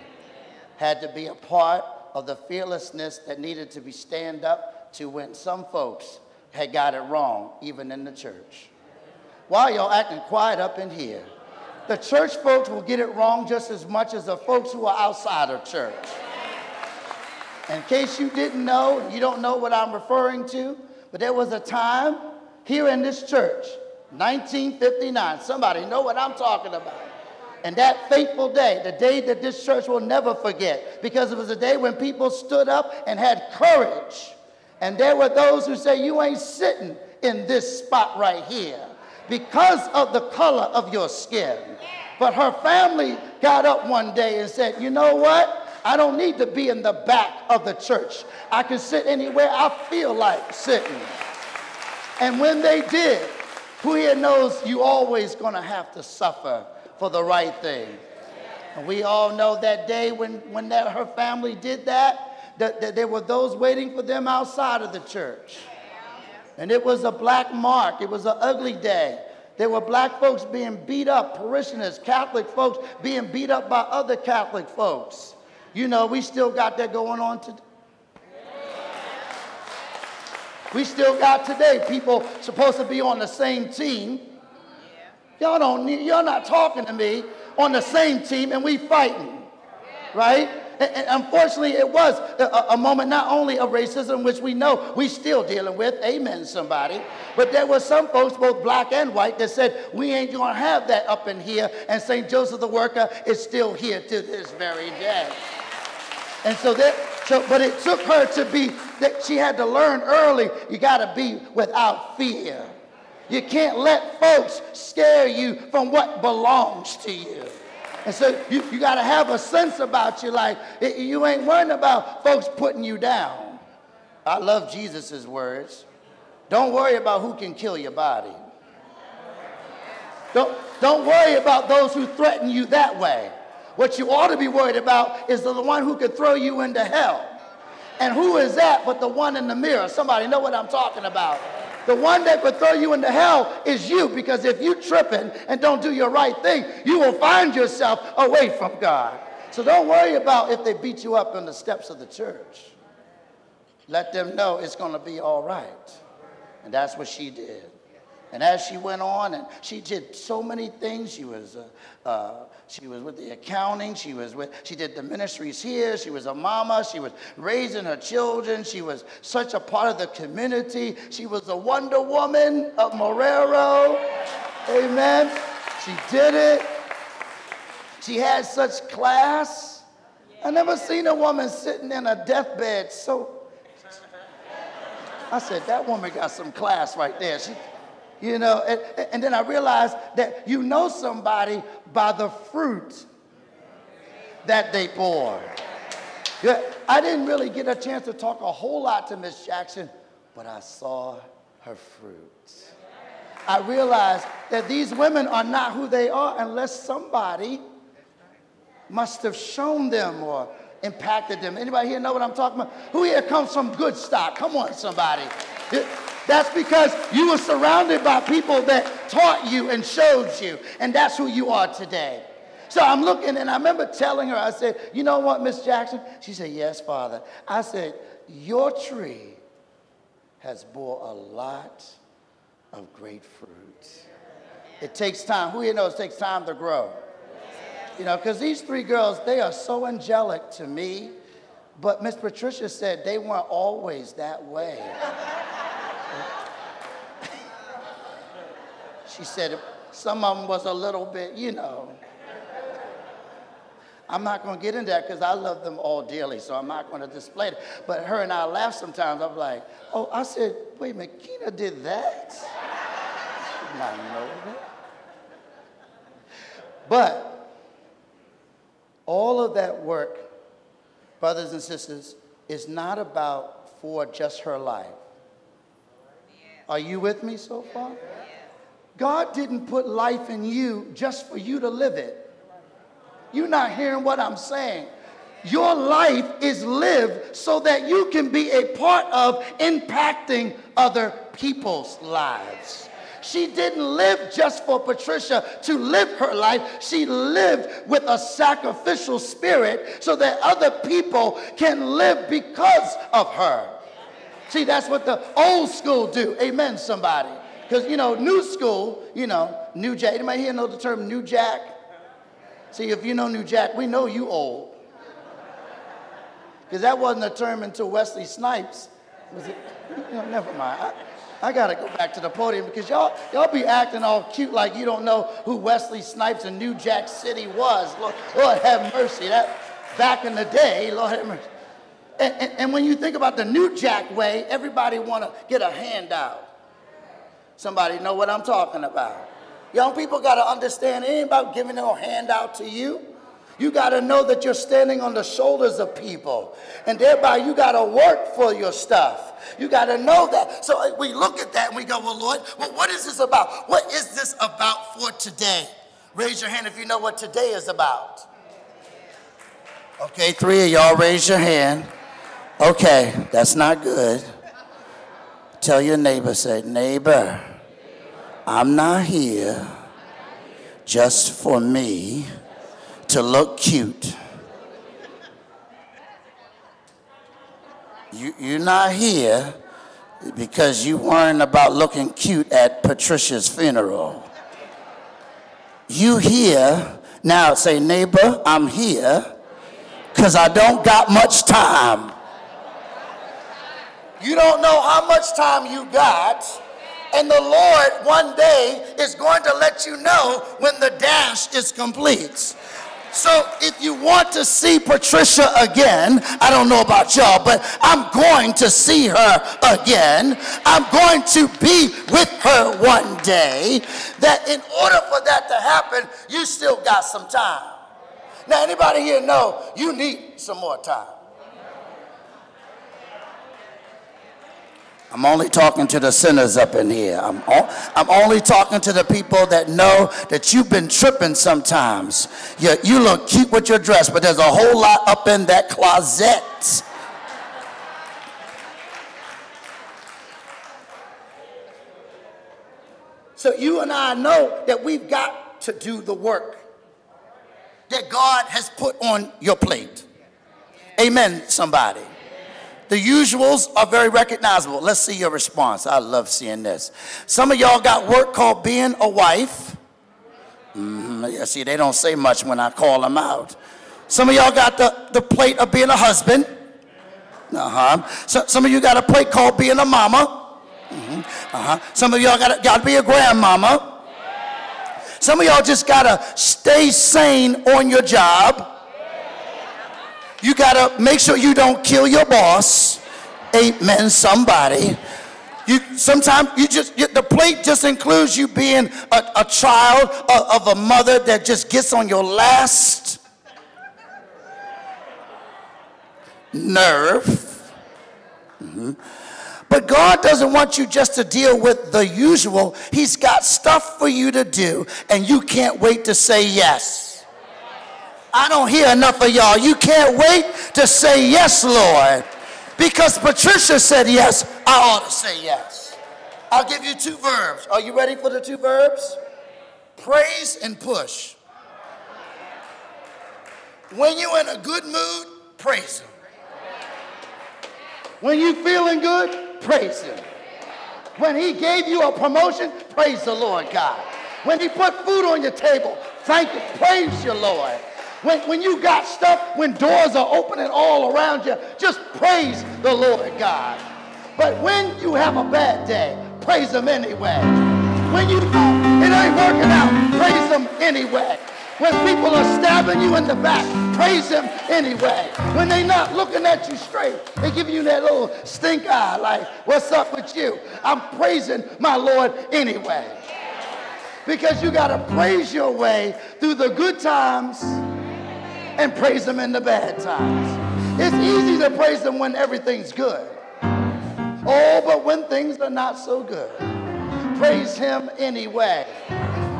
had to be a part of the fearlessness that needed to be stand up to when some folks had got it wrong, even in the church. Why y'all acting quiet up in here? The church folks will get it wrong just as much as the folks who are outside of church. In case you didn't know, you don't know what I'm referring to, but there was a time here in this church 1959. Somebody know what I'm talking about. And that fateful day, the day that this church will never forget, because it was a day when people stood up and had courage. And there were those who say, You ain't sitting in this spot right here because of the color of your skin. But her family got up one day and said, You know what? I don't need to be in the back of the church. I can sit anywhere I feel like sitting. And when they did, who here knows you always to have to suffer for the right thing? And we all know that day when, when that, her family did that, that, that there were those waiting for them outside of the church. And it was a black mark. It was an ugly day. There were black folks being beat up, parishioners, Catholic folks being beat up by other Catholic folks. You know, we still got that going on today. We still got today people supposed to be on the same team. Y'all don't need, y'all not talking to me on the same team and we fighting, right? And, unfortunately, it was a, a moment not only of racism, which we know we still dealing with, amen, somebody, but there were some folks, both black and white, that said, we ain't gonna have that up in here, and St. Joseph the Worker is still here to this very day. And so that, so, but it took her to be, that she had to learn early, you gotta be without fear. You can't let folks scare you from what belongs to you. And so you, you got to have a sense about you like you ain't worrying about folks putting you down. I love Jesus' words. Don't worry about who can kill your body. Don't, don't worry about those who threaten you that way. What you ought to be worried about is the one who could throw you into hell. And who is that but the one in the mirror? Somebody know what I'm talking about. The one that could throw you into hell is you because if you tripping and don't do your right thing, you will find yourself away from God. So don't worry about if they beat you up on the steps of the church. Let them know it's going to be all right. And that's what she did. And as she went on, and she did so many things. She was, she was with the accounting. She was with, she did the ministries here. She was a mama. She was raising her children. She was such a part of the community. She was the Wonder Woman of Marrero. Amen. She did it. She had such class. I never seen a woman sitting in a deathbed so. I said, that woman got some class right there. She, you know, and, and then I realized that you know somebody by the fruit that they bore. I didn't really get a chance to talk a whole lot to Miss Jackson, but I saw her fruit. I realized that these women are not who they are unless somebody must have shown them or impacted them. Anybody here know what I'm talking about? Who here comes from good stock? Come on, somebody. That's because you were surrounded by people that taught you and showed you, and that's who you are today. So I'm looking, and I remember telling her, I said, You know what, Miss Jackson? She said, Yes, Father. I said, Your tree has bore a lot of great fruit. It takes time. Who here knows it takes time to grow? You know, because these three girls, they are so angelic to me. But Miss Patricia said they weren't always that way. She said some of them was a little bit, you know. I'm not going to get into that because I love them all dearly, so I'm not going to display it. But her and I laugh sometimes. I'm like, oh, I said, wait a minute, Kina did that? I know that. But all of that work, brothers and sisters, is not about for just her life. Are you with me so far? God didn't put life in you just for you to live it. You're not hearing what I'm saying. Your life is lived so that you can be a part of impacting other people's lives. She didn't live just for Patricia to live her life. She lived with a sacrificial spirit so that other people can live because of her. See, that's what the old school do. Amen, somebody. Because, you know, new school, you know, New Jack. Anybody here know the term New Jack? See, if you know New Jack, we know you old. Because that wasn't a term until Wesley Snipes. Was it? You know, never mind. I, I got to go back to the podium because y'all, y'all be acting all cute like you don't know who Wesley Snipes in New Jack City was. Lord, Lord have mercy. That back in the day, Lord have mercy. And, and, and when you think about the New Jack way, everybody want to get a handout. Somebody know what I'm talking about. Young people got to understand it ain't about giving a handout to you. You got to know that you're standing on the shoulders of people. And thereby you got to work for your stuff. You got to know that. So uh, we look at that and we go, well, Lord, well, what is this about? What is this about for today? Raise your hand if you know what today is about. Okay, three of y'all raise your hand. Okay, that's not good. Tell your neighbor, say, neighbor, I'm not here just for me to look cute. You, you're not here because you weren't about looking cute at Patricia's funeral. You here, now say, neighbor, I'm here because I don't got much time. You don't know how much time you got. And the Lord one day is going to let you know when the dash is complete. So if you want to see Patricia again, I don't know about y'all, but I'm going to see her again. I'm going to be with her one day. That in order for that to happen, you still got some time. Now, anybody here know you need some more time? I'm only talking to the sinners up in here. I'm, I'm only talking to the people that know that you've been tripping sometimes. You, you look cute with your dress, but there's a whole lot up in that closet. So you and I know that we've got to do the work that God has put on your plate. Amen, somebody. The usuals are very recognizable. Let's see your response. I love seeing this. Some of y'all got work called being a wife. Mm-hmm. Yeah, see, they don't say much when I call them out. Some of y'all got the, the plate of being a husband. Uh-huh. So, some of you got a plate called being a mama. Mm-hmm. Uh-huh. Some of y'all got got to be a grandmama. Some of y'all just got to stay sane on your job. You got to make sure you don't kill your boss. Amen, somebody. You sometimes you just you, the plate just includes you being a, a child of, of a mother that just gets on your last nerve. Mm-hmm. But God doesn't want you just to deal with the usual. He's got stuff for you to do, and you can't wait to say yes. I don't hear enough of y'all. You can't wait to say yes, Lord. Because Patricia said yes, I ought to say yes. I'll give you two verbs. Are you ready for the two verbs? Praise and push. When you're in a good mood, praise Him. When you're feeling good, praise Him. When He gave you a promotion, praise the Lord God. When He put food on your table, thank you, praise your Lord. When, when you got stuff, when doors are opening all around you, just praise the Lord God. But when you have a bad day, praise him anyway. When you it ain't working out, praise him anyway. When people are stabbing you in the back, praise him anyway. When they not looking at you straight, they give you that little stink eye like, what's up with you? I'm praising my Lord anyway. Because you got to praise your way through the good times and praise him in the bad times. It's easy to praise him when everything's good. Oh, but when things are not so good, praise him anyway.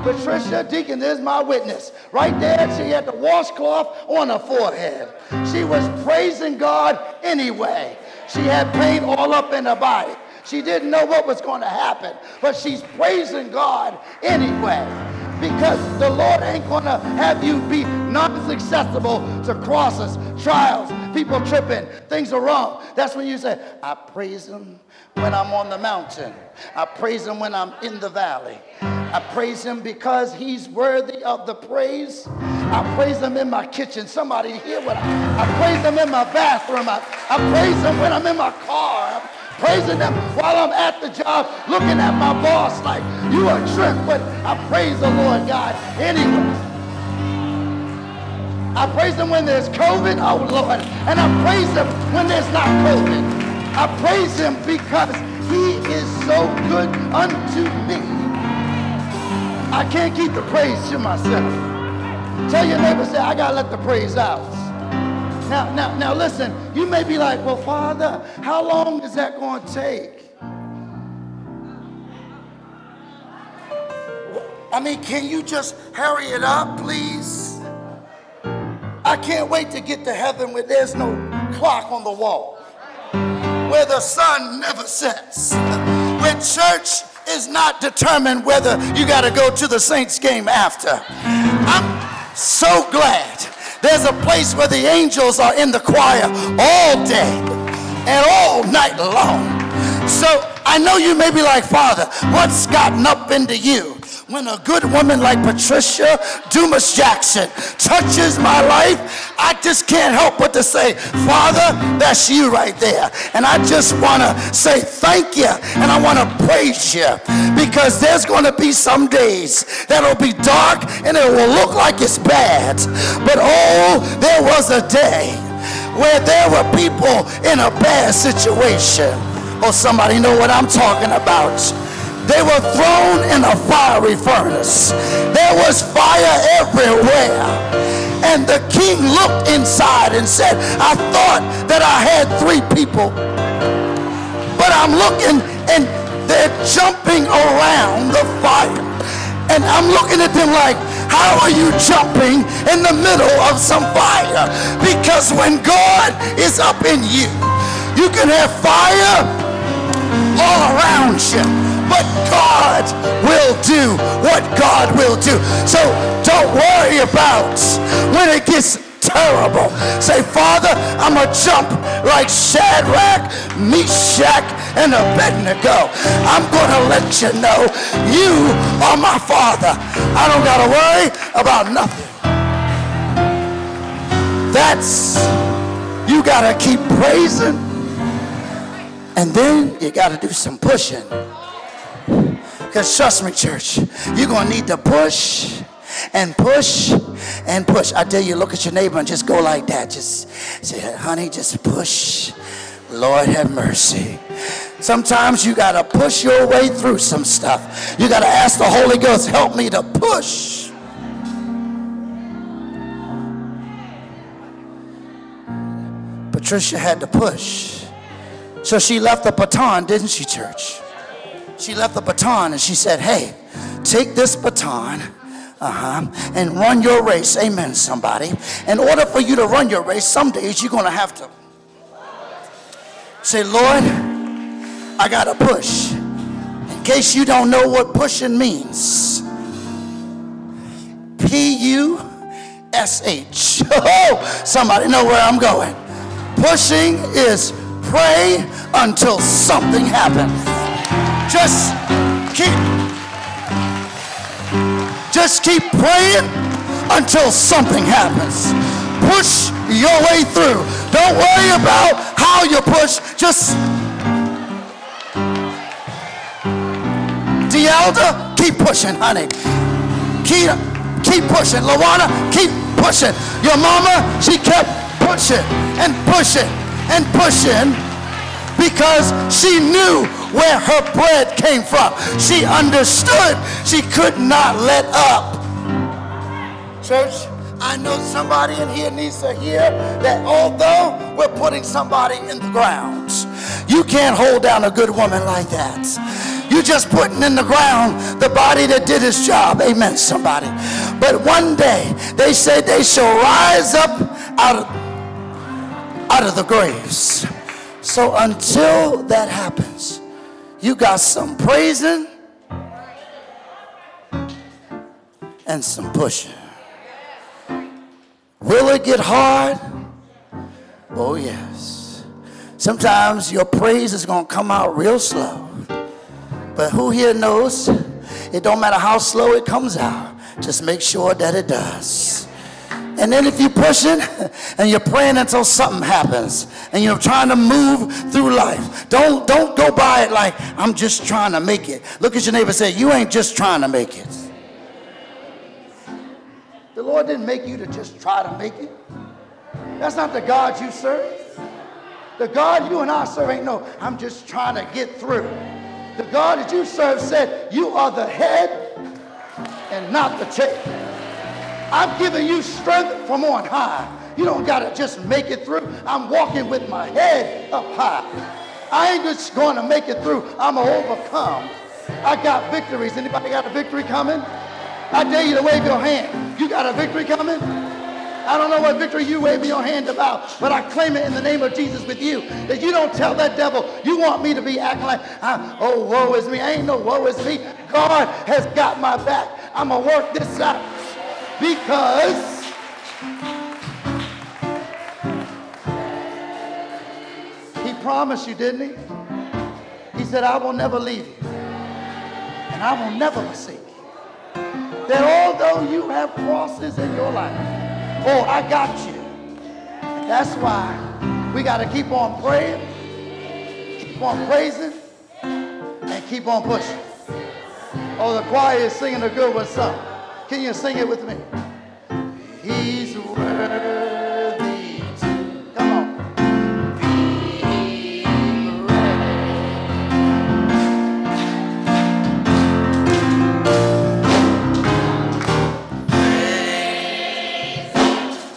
Patricia Deacon is my witness. Right there, she had the washcloth on her forehead. She was praising God anyway. She had pain all up in her body. She didn't know what was going to happen, but she's praising God anyway because the Lord ain't going to have you be non-successful to crosses, trials, people tripping, things are wrong. That's when you say, I praise him when I'm on the mountain. I praise him when I'm in the valley. I praise him because he's worthy of the praise. I praise him in my kitchen. Somebody hear what I, I praise him in my bathroom. I, I praise him when I'm in my car praising them while I'm at the job, looking at my boss like, you a trip, but I praise the Lord God anyway. I praise him when there's COVID, oh Lord, and I praise him when there's not COVID. I praise him because he is so good unto me. I can't keep the praise to myself. Tell your neighbor, say, I gotta let the praise out. Now, now, now listen, you may be like, well, Father, how long is that going to take? I mean, can you just hurry it up, please? I can't wait to get to heaven where there's no clock on the wall, where the sun never sets, where church is not determined whether you got to go to the Saints game after. I'm so glad there's a place where the angels are in the choir all day and all night long. So I know you may be like, Father, what's gotten up into you? When a good woman like Patricia Dumas Jackson touches my life, I just can't help but to say, Father, that's you right there. And I just want to say thank you and I want to praise you because there's going to be some days that'll be dark and it will look like it's bad. But oh, there was a day where there were people in a bad situation. Oh, somebody know what I'm talking about. They were thrown in a fiery furnace. There was fire everywhere. And the king looked inside and said, I thought that I had three people. But I'm looking and they're jumping around the fire. And I'm looking at them like, how are you jumping in the middle of some fire? Because when God is up in you, you can have fire all around you but God will do what God will do. So don't worry about when it gets terrible. Say, Father, I'm going to jump like Shadrach, Meshach, and Abednego. I'm going to let you know you are my Father. I don't got to worry about nothing. That's, you got to keep praising. And then you got to do some pushing. Because trust me, church, you're going to need to push and push and push. I tell you, look at your neighbor and just go like that. Just say, honey, just push. Lord have mercy. Sometimes you got to push your way through some stuff. You got to ask the Holy Ghost, help me to push. Patricia had to push. So she left the baton, didn't she, church? She left the baton and she said, Hey, take this baton. Uh-huh. And run your race. Amen, somebody. In order for you to run your race, some days you're going to have to say, Lord, I got to push. In case you don't know what pushing means, P U S H. Oh, somebody know where I'm going. Pushing is pray until something happens. Just keep just keep praying until something happens. Push your way through. Don't worry about how you push. Just Dialda, keep pushing, honey. Keep, keep pushing. Lawana, keep pushing. Your mama, she kept pushing and pushing and pushing because she knew where her bread came from. She understood she could not let up. Church, I know somebody in here needs to hear that although we're putting somebody in the ground, you can't hold down a good woman like that. You're just putting in the ground the body that did his job. Amen, somebody. But one day they say they shall rise up out of, out of the graves. So until that happens, you got some praising and some pushing. Will it get hard? Oh, yes. Sometimes your praise is going to come out real slow. But who here knows it don't matter how slow it comes out, just make sure that it does. And then if you're pushing and you're praying until something happens and you're trying to move through life, don't, don't go by it like, I'm just trying to make it. Look at your neighbor say, you ain't just trying to make it. The Lord didn't make you to just try to make it. That's not the God you serve. The God you and I serve ain't no, I'm just trying to get through. The God that you serve said, you are the head and not the tail. I'm giving you strength from on high. You don't got to just make it through. I'm walking with my head up high. I ain't just going to make it through. I'm going to overcome. I got victories. Anybody got a victory coming? I dare you to wave your hand. You got a victory coming? I don't know what victory you wave your hand about, but I claim it in the name of Jesus with you. That you don't tell that devil, you want me to be acting like, oh, woe is me. I ain't no woe is me. God has got my back. I'm going to work this out. Because he promised you, didn't he? He said, I will never leave you. And I will never forsake you. that although you have crosses in your life, oh, I got you. That's why we got to keep on praying, keep on praising, and keep on pushing. Oh, the choir is singing a good one song. Can you sing it with me? He's worthy to. Come on. Be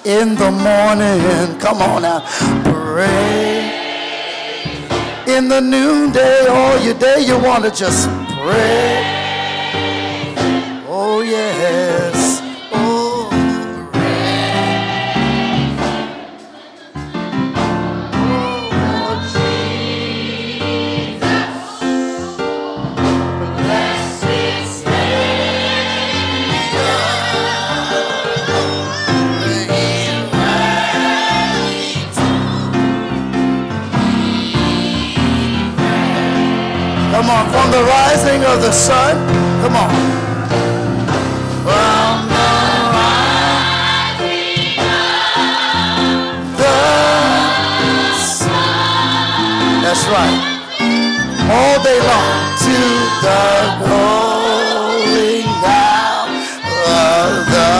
in the morning. Come on now, pray. In the noonday, all your day, you want to just pray. Yes. Oh, oh, Jesus. Blessed Come on, from the rising of the sun. Come on. That's right. All day long to the going down of the,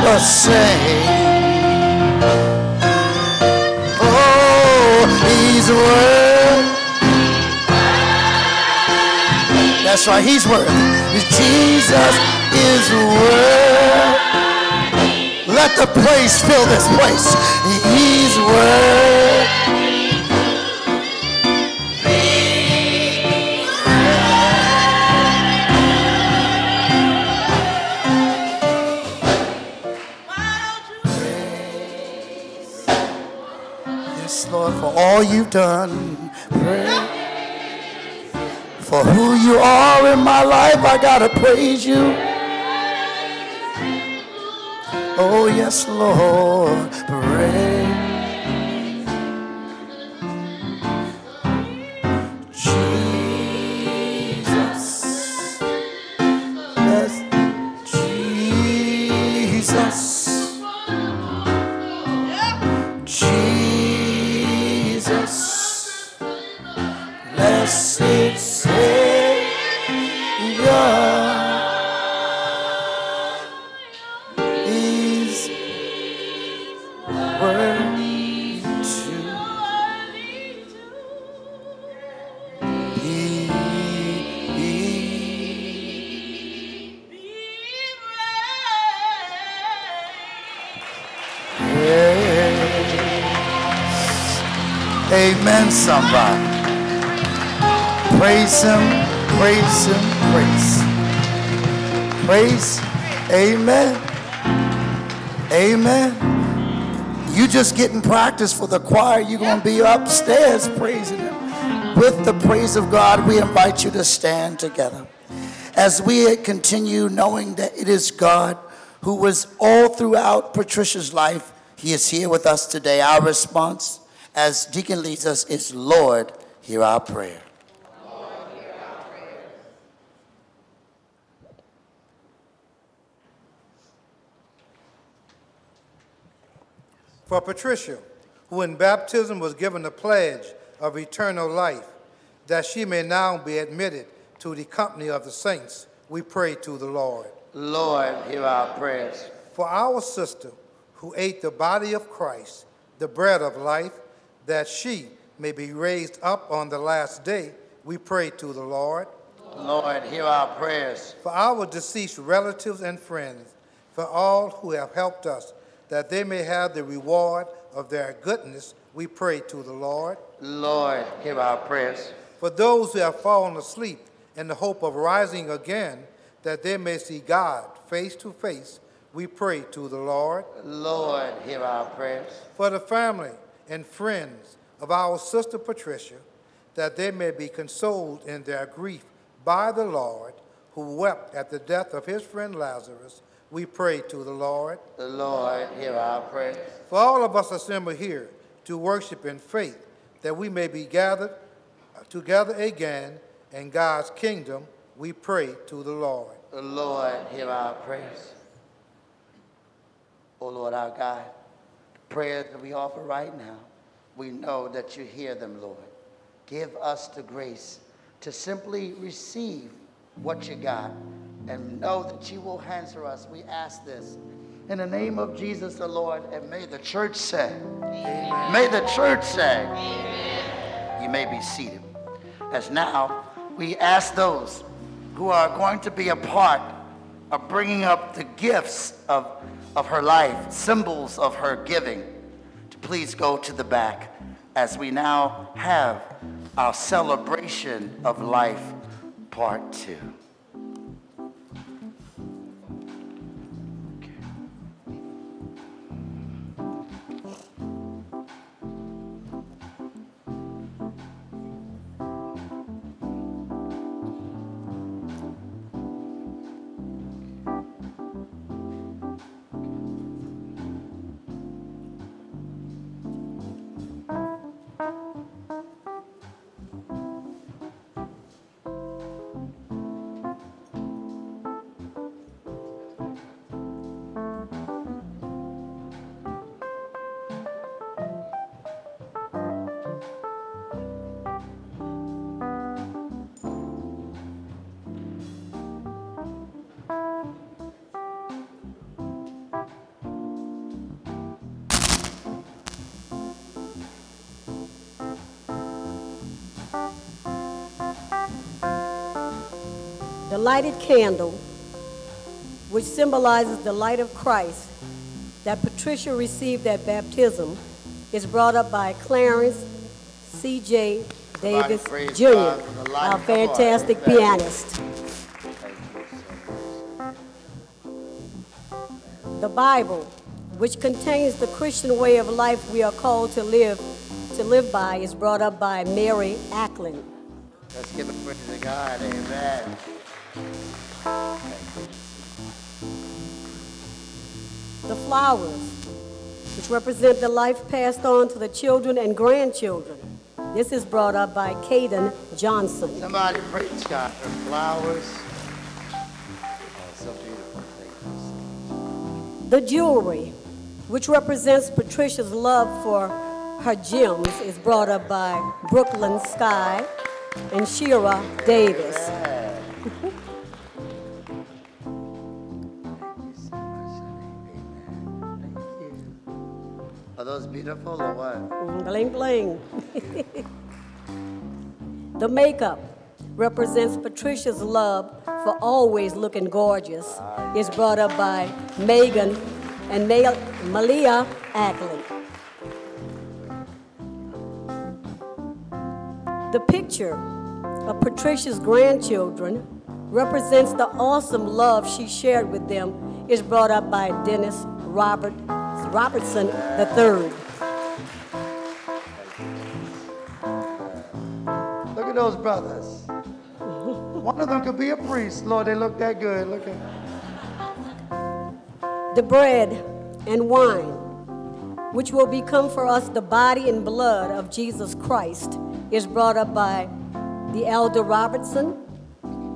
the same. Oh, he's worth That's right, he's worth. Jesus is worth. Let the praise fill this place. He's worth. All you've done. For who you are in my life, I gotta praise you. Oh, yes, Lord, praise. Getting practice for the choir. You're going to be upstairs praising him. With the praise of God, we invite you to stand together. As we continue knowing that it is God who was all throughout Patricia's life, he is here with us today. Our response, as Deacon leads us, is Lord, hear our prayer. For Patricia, who in baptism was given the pledge of eternal life, that she may now be admitted to the company of the saints, we pray to the Lord. Lord, hear our prayers. For our sister, who ate the body of Christ, the bread of life, that she may be raised up on the last day, we pray to the Lord. Lord, hear our prayers. For our deceased relatives and friends, for all who have helped us, that they may have the reward of their goodness, we pray to the Lord. Lord, hear our prayers. For those who have fallen asleep in the hope of rising again, that they may see God face to face, we pray to the Lord. Lord, hear our prayers. For the family and friends of our sister Patricia, that they may be consoled in their grief by the Lord, who wept at the death of his friend Lazarus, we pray to the Lord. The Lord, hear our prayers. For all of us assembled here to worship in faith, that we may be gathered uh, together again in God's kingdom, we pray to the Lord. The Lord, hear our praise. Oh Lord, our God, the prayers that we offer right now, we know that you hear them, Lord. Give us the grace to simply receive what you got and know that you will answer us. We ask this in the name of Jesus the Lord, and may the church say, Amen. May the church say, Amen. You may be seated. As now we ask those who are going to be a part of bringing up the gifts of, of her life, symbols of her giving, to please go to the back as we now have our celebration of life part two. Lighted candle, which symbolizes the light of Christ that Patricia received at baptism, is brought up by Clarence C.J. Davis Jr., our fantastic pianist. The Bible, which contains the Christian way of life we are called to live to live by, is brought up by Mary Ackland. Let's give a praise to God. Amen. The flowers, which represent the life passed on to the children and grandchildren. This is brought up by Caden Johnson. Somebody praise God for flowers. The jewelry, which represents Patricia's love for her gems, is brought up by Brooklyn Sky and Shira Davis. Are those beautiful or what? Mm, bling bling. the makeup represents Patricia's love for always looking gorgeous. It's brought up by Megan and Mal- Malia Ackley. The picture of Patricia's grandchildren represents the awesome love she shared with them. Is brought up by Dennis Robert Robertson III. Look at those brothers. One of them could be a priest. Lord, they look that good. Look at the bread and wine, which will become for us the body and blood of Jesus Christ, is brought up by the elder Robertson,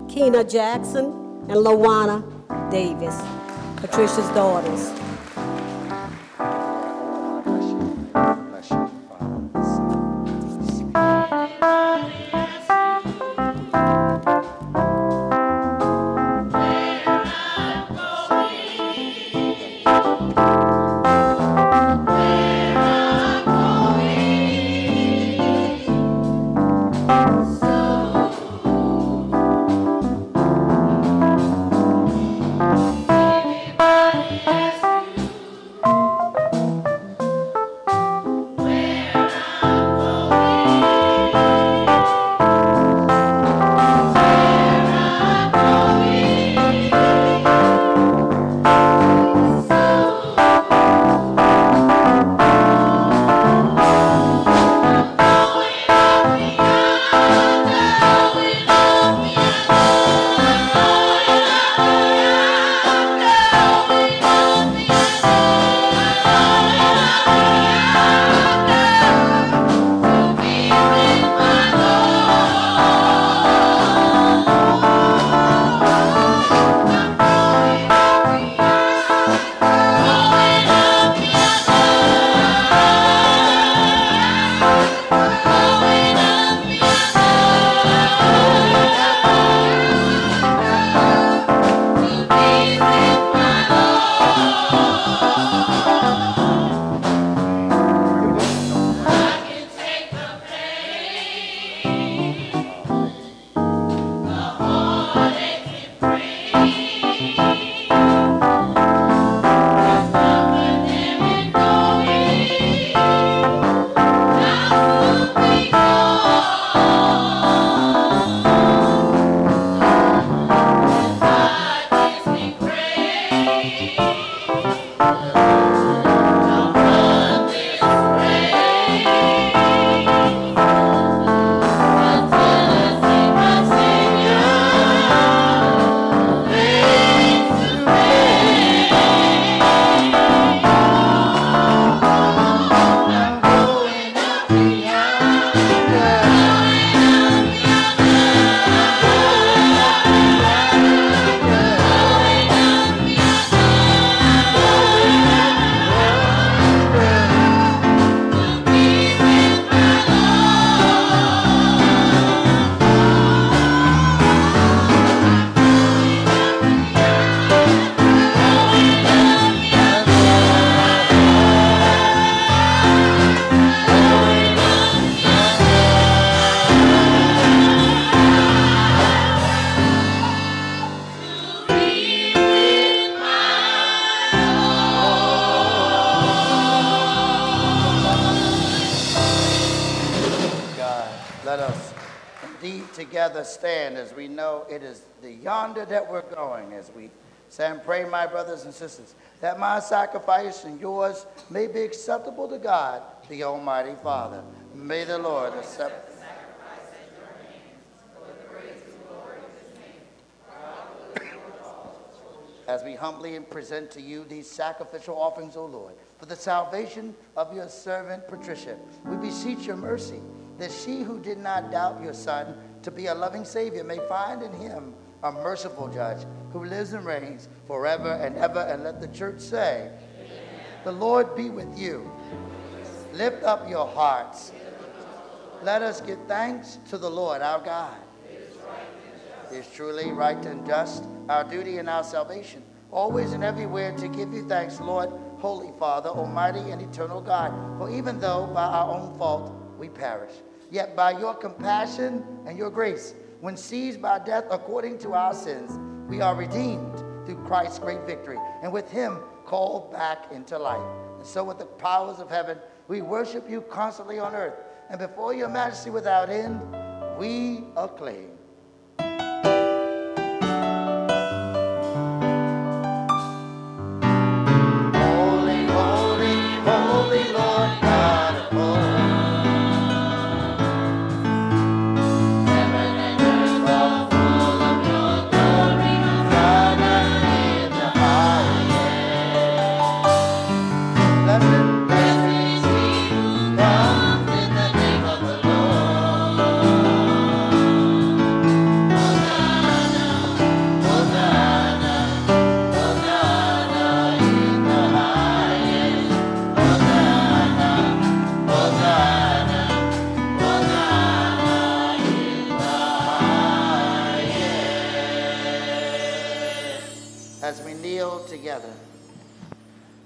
Keena Jackson, and Lawana Davis, Patricia's daughters. And sisters, that my sacrifice and yours may be acceptable to God, the Almighty Father. May the Lord accept. As we humbly present to you these sacrificial offerings, O Lord, for the salvation of your servant Patricia, we beseech your mercy that she who did not doubt your Son to be a loving Savior may find in him a merciful judge who lives and reigns forever and ever. And let the church say, Amen. The Lord be with you. Lift up your hearts. Let us give thanks to the Lord our God. It is truly right and just, our duty and our salvation, always and everywhere to give you thanks, Lord, Holy Father, Almighty and eternal God. For even though by our own fault we perish, yet by your compassion and your grace, when seized by death according to our sins, we are redeemed through Christ's great victory, and with him called back into life. And so, with the powers of heaven, we worship you constantly on earth, and before your majesty without end, we acclaim.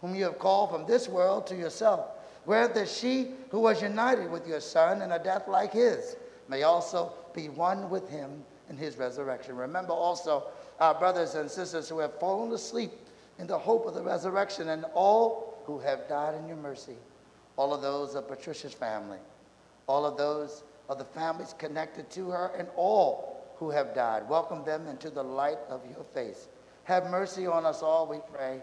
whom you have called from this world to yourself. Grant that she who was united with your son in a death like his may also be one with him in his resurrection. Remember also our brothers and sisters who have fallen asleep in the hope of the resurrection and all who have died in your mercy. All of those of Patricia's family, all of those of the families connected to her, and all who have died. Welcome them into the light of your face. Have mercy on us all, we pray.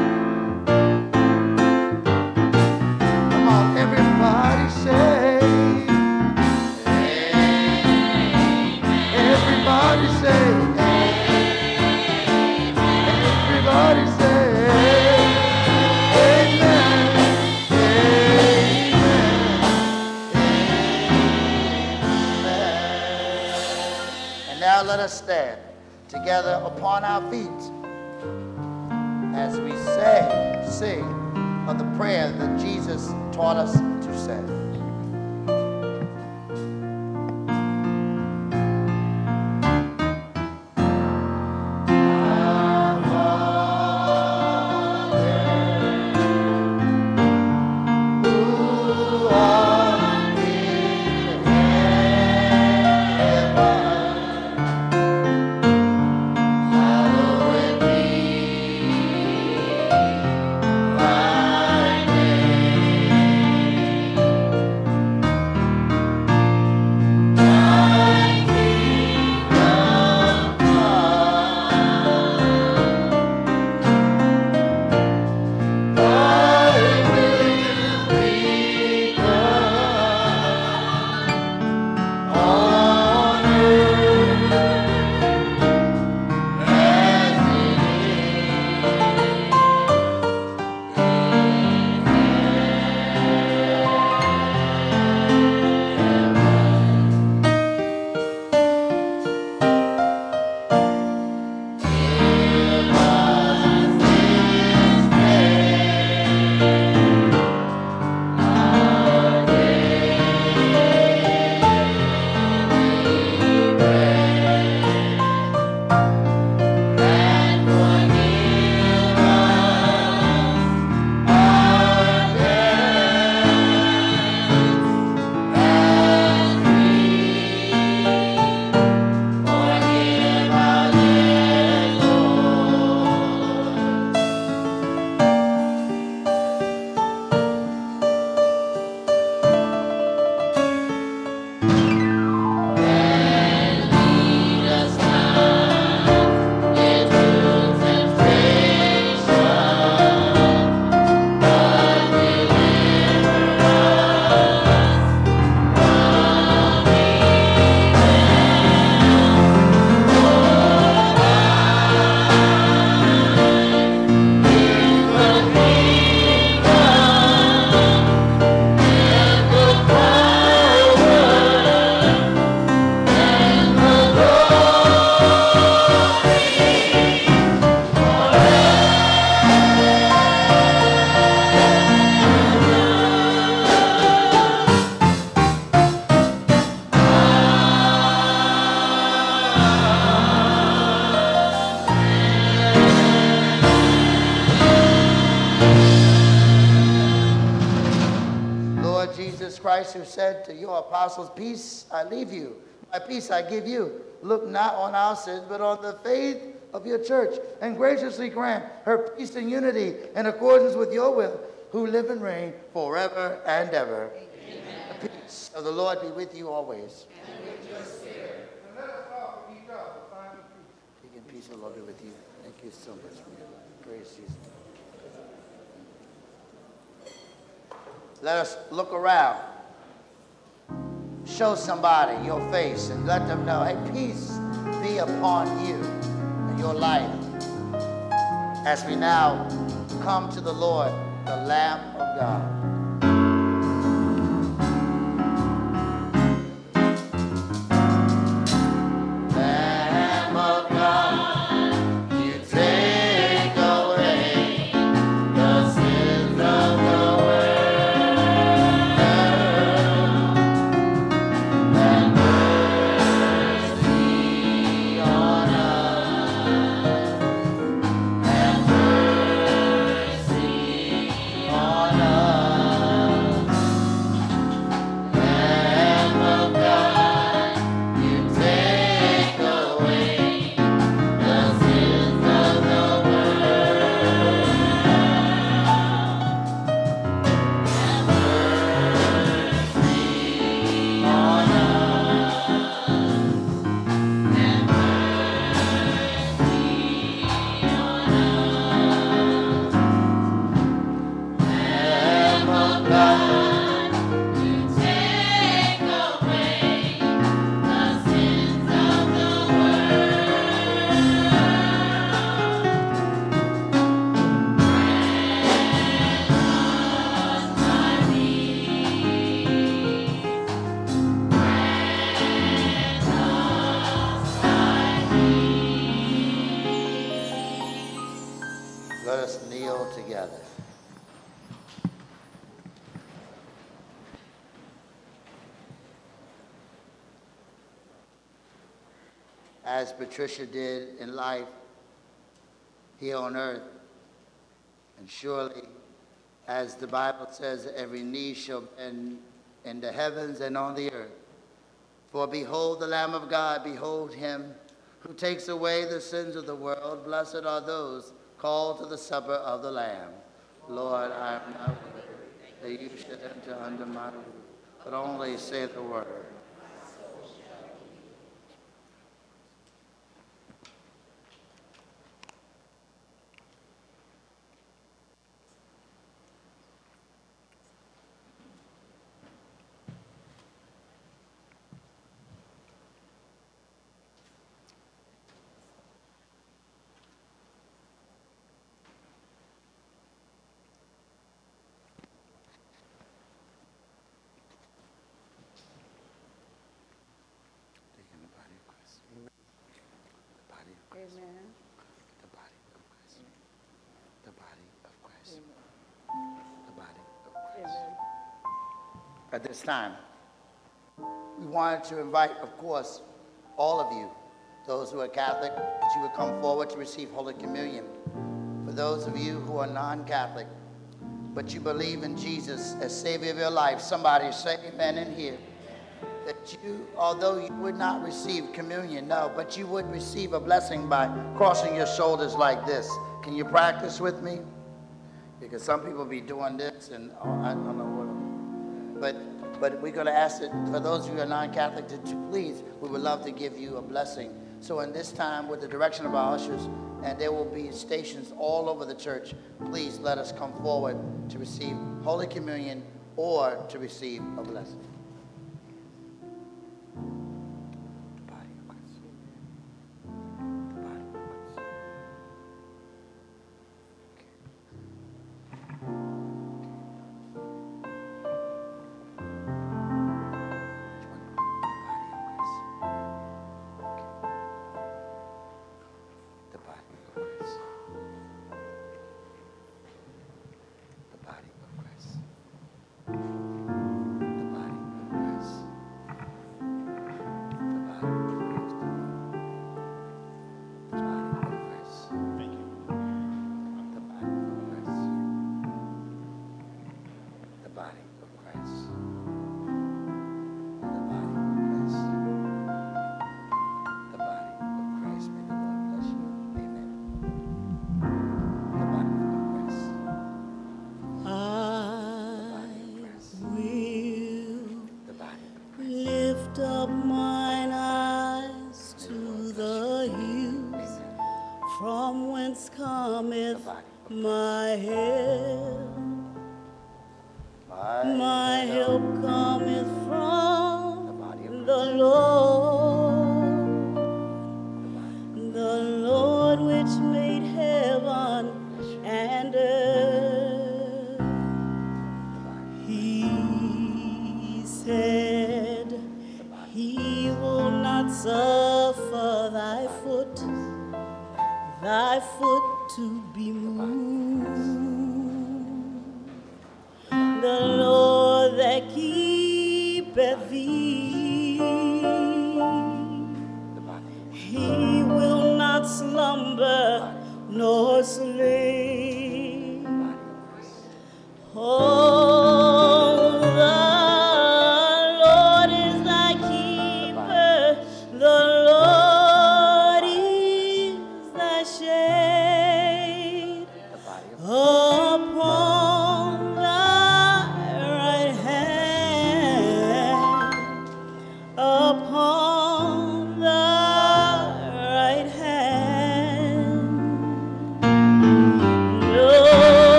Let us stand together upon our feet as we say, sing of the prayer that Jesus taught us to say. Apostles, Peace I leave you, my peace I give you. Look not on our sins, but on the faith of your church, and graciously grant her peace and unity in accordance with your will, who live and reign forever and ever. The peace of the Lord be with you always. And with your spirit. let us all for each other find the peace. Peace and peace, of the Lord be with you. Thank you so much, man. Praise Jesus. Let us look around. Show somebody your face and let them know, hey, peace be upon you and your life. As we now come to the Lord, the Lamb of God. Patricia did in life here on earth, and surely, as the Bible says, every knee shall bend in the heavens and on the earth. For behold the Lamb of God, behold him who takes away the sins of the world. Blessed are those called to the supper of the Lamb. Lord, I am not worthy that you should enter under my roof, but only say the word. Taking the body of Christ. The body of Christ. Amen. The body of Christ. The body of Christ. The body of Christ. At this time, we wanted to invite, of course, all of you, those who are Catholic, that you would come forward to receive Holy Communion. For those of you who are non-Catholic, but you believe in Jesus as Savior of your life, somebody say amen in here. That you, although you would not receive communion, no, but you would receive a blessing by crossing your shoulders like this. Can you practice with me? Because some people be doing this and oh, I don't know what. But but we're going to ask it for those of you who are non-Catholic that you please, we would love to give you a blessing. So in this time, with the direction of our ushers, and there will be stations all over the church, please let us come forward to receive Holy Communion or to receive a blessing.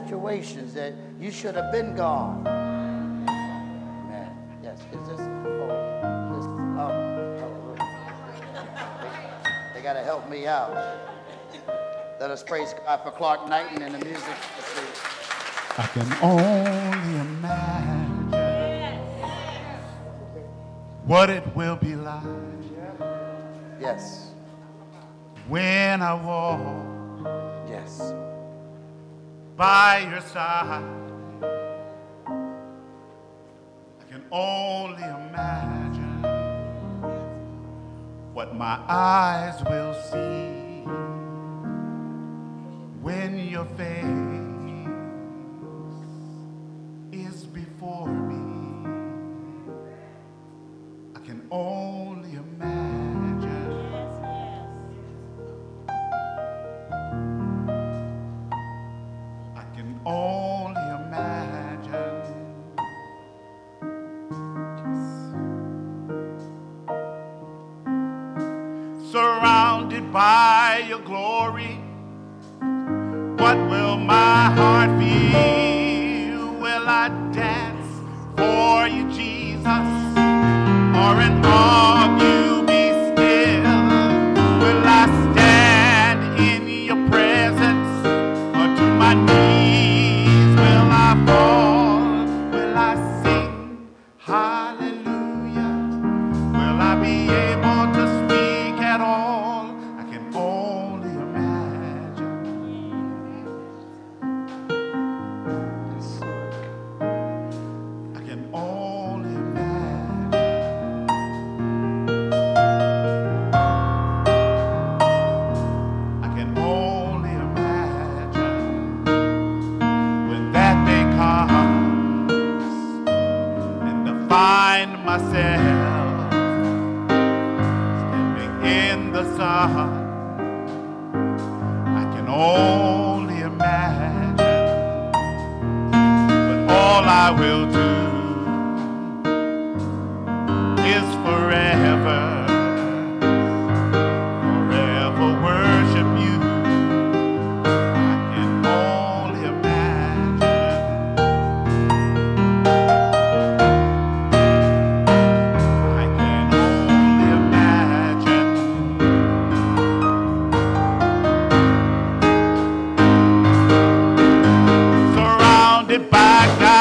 situations that you should have been gone. Amen. Yes, is this? Oh, this um, they, they got to help me out. Let us praise God for Clark Knighton and the music. I can only imagine what it will be like. Yes. When I walk. Yes by your side. I can only imagine what my eyes will see when your face is before me. I can only by your glory. What will my heart feel? Will I dance for you, Jesus? Or in awe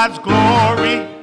God's glory.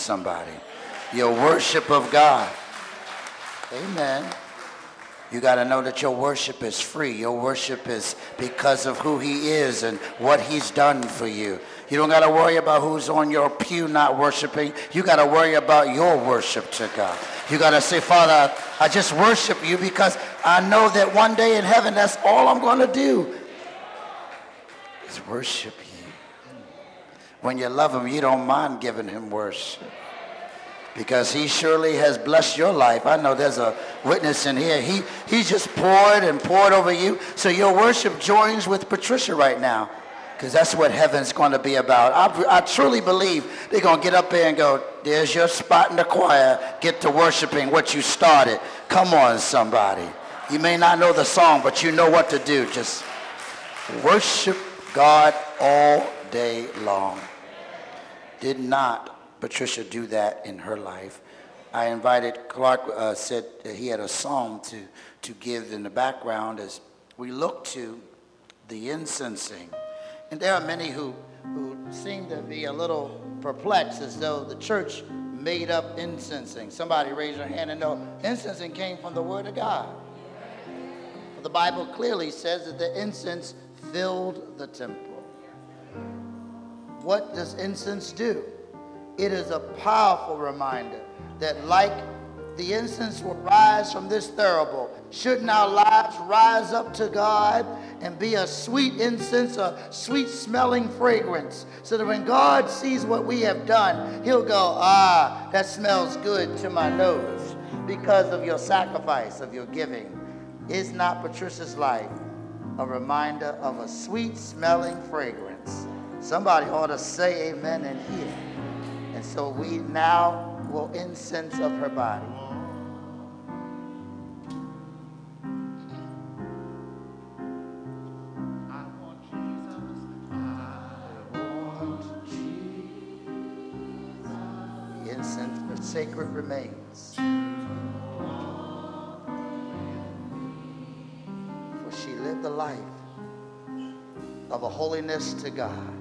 Somebody. Your worship of God. Amen. You got to know that your worship is free. Your worship is because of who he is and what he's done for you. You don't got to worry about who's on your pew not worshiping. You got to worry about your worship to God. You got to say, Father, I just worship you because I know that one day in heaven, that's all I'm going to do is worship you. When you love him, you don't mind giving him worship because he surely has blessed your life. I know there's a witness in here. He, he just poured and poured over you. So your worship joins with Patricia right now because that's what heaven's going to be about. I, I truly believe they're going to get up there and go, there's your spot in the choir. Get to worshiping what you started. Come on, somebody. You may not know the song, but you know what to do. Just worship God all day long. Did not Patricia do that in her life? I invited Clark, uh, said that he had a song to, to give in the background as we look to the incensing. And there are many who, who seem to be a little perplexed as though the church made up incensing. Somebody raise their hand and know incensing came from the Word of God. The Bible clearly says that the incense filled the temple. What does incense do? It is a powerful reminder that like the incense will rise from this thurible, shouldn't our lives rise up to God and be a sweet incense, a sweet smelling fragrance, so that when God sees what we have done, he'll go, ah, that smells good to my nose because of your sacrifice, of your giving. Is not Patricia's life a reminder of a sweet smelling fragrance? Somebody ought to say amen and hear. And so we now will incense of her body. The incense, her sacred remains. For she lived a life of a holiness to God.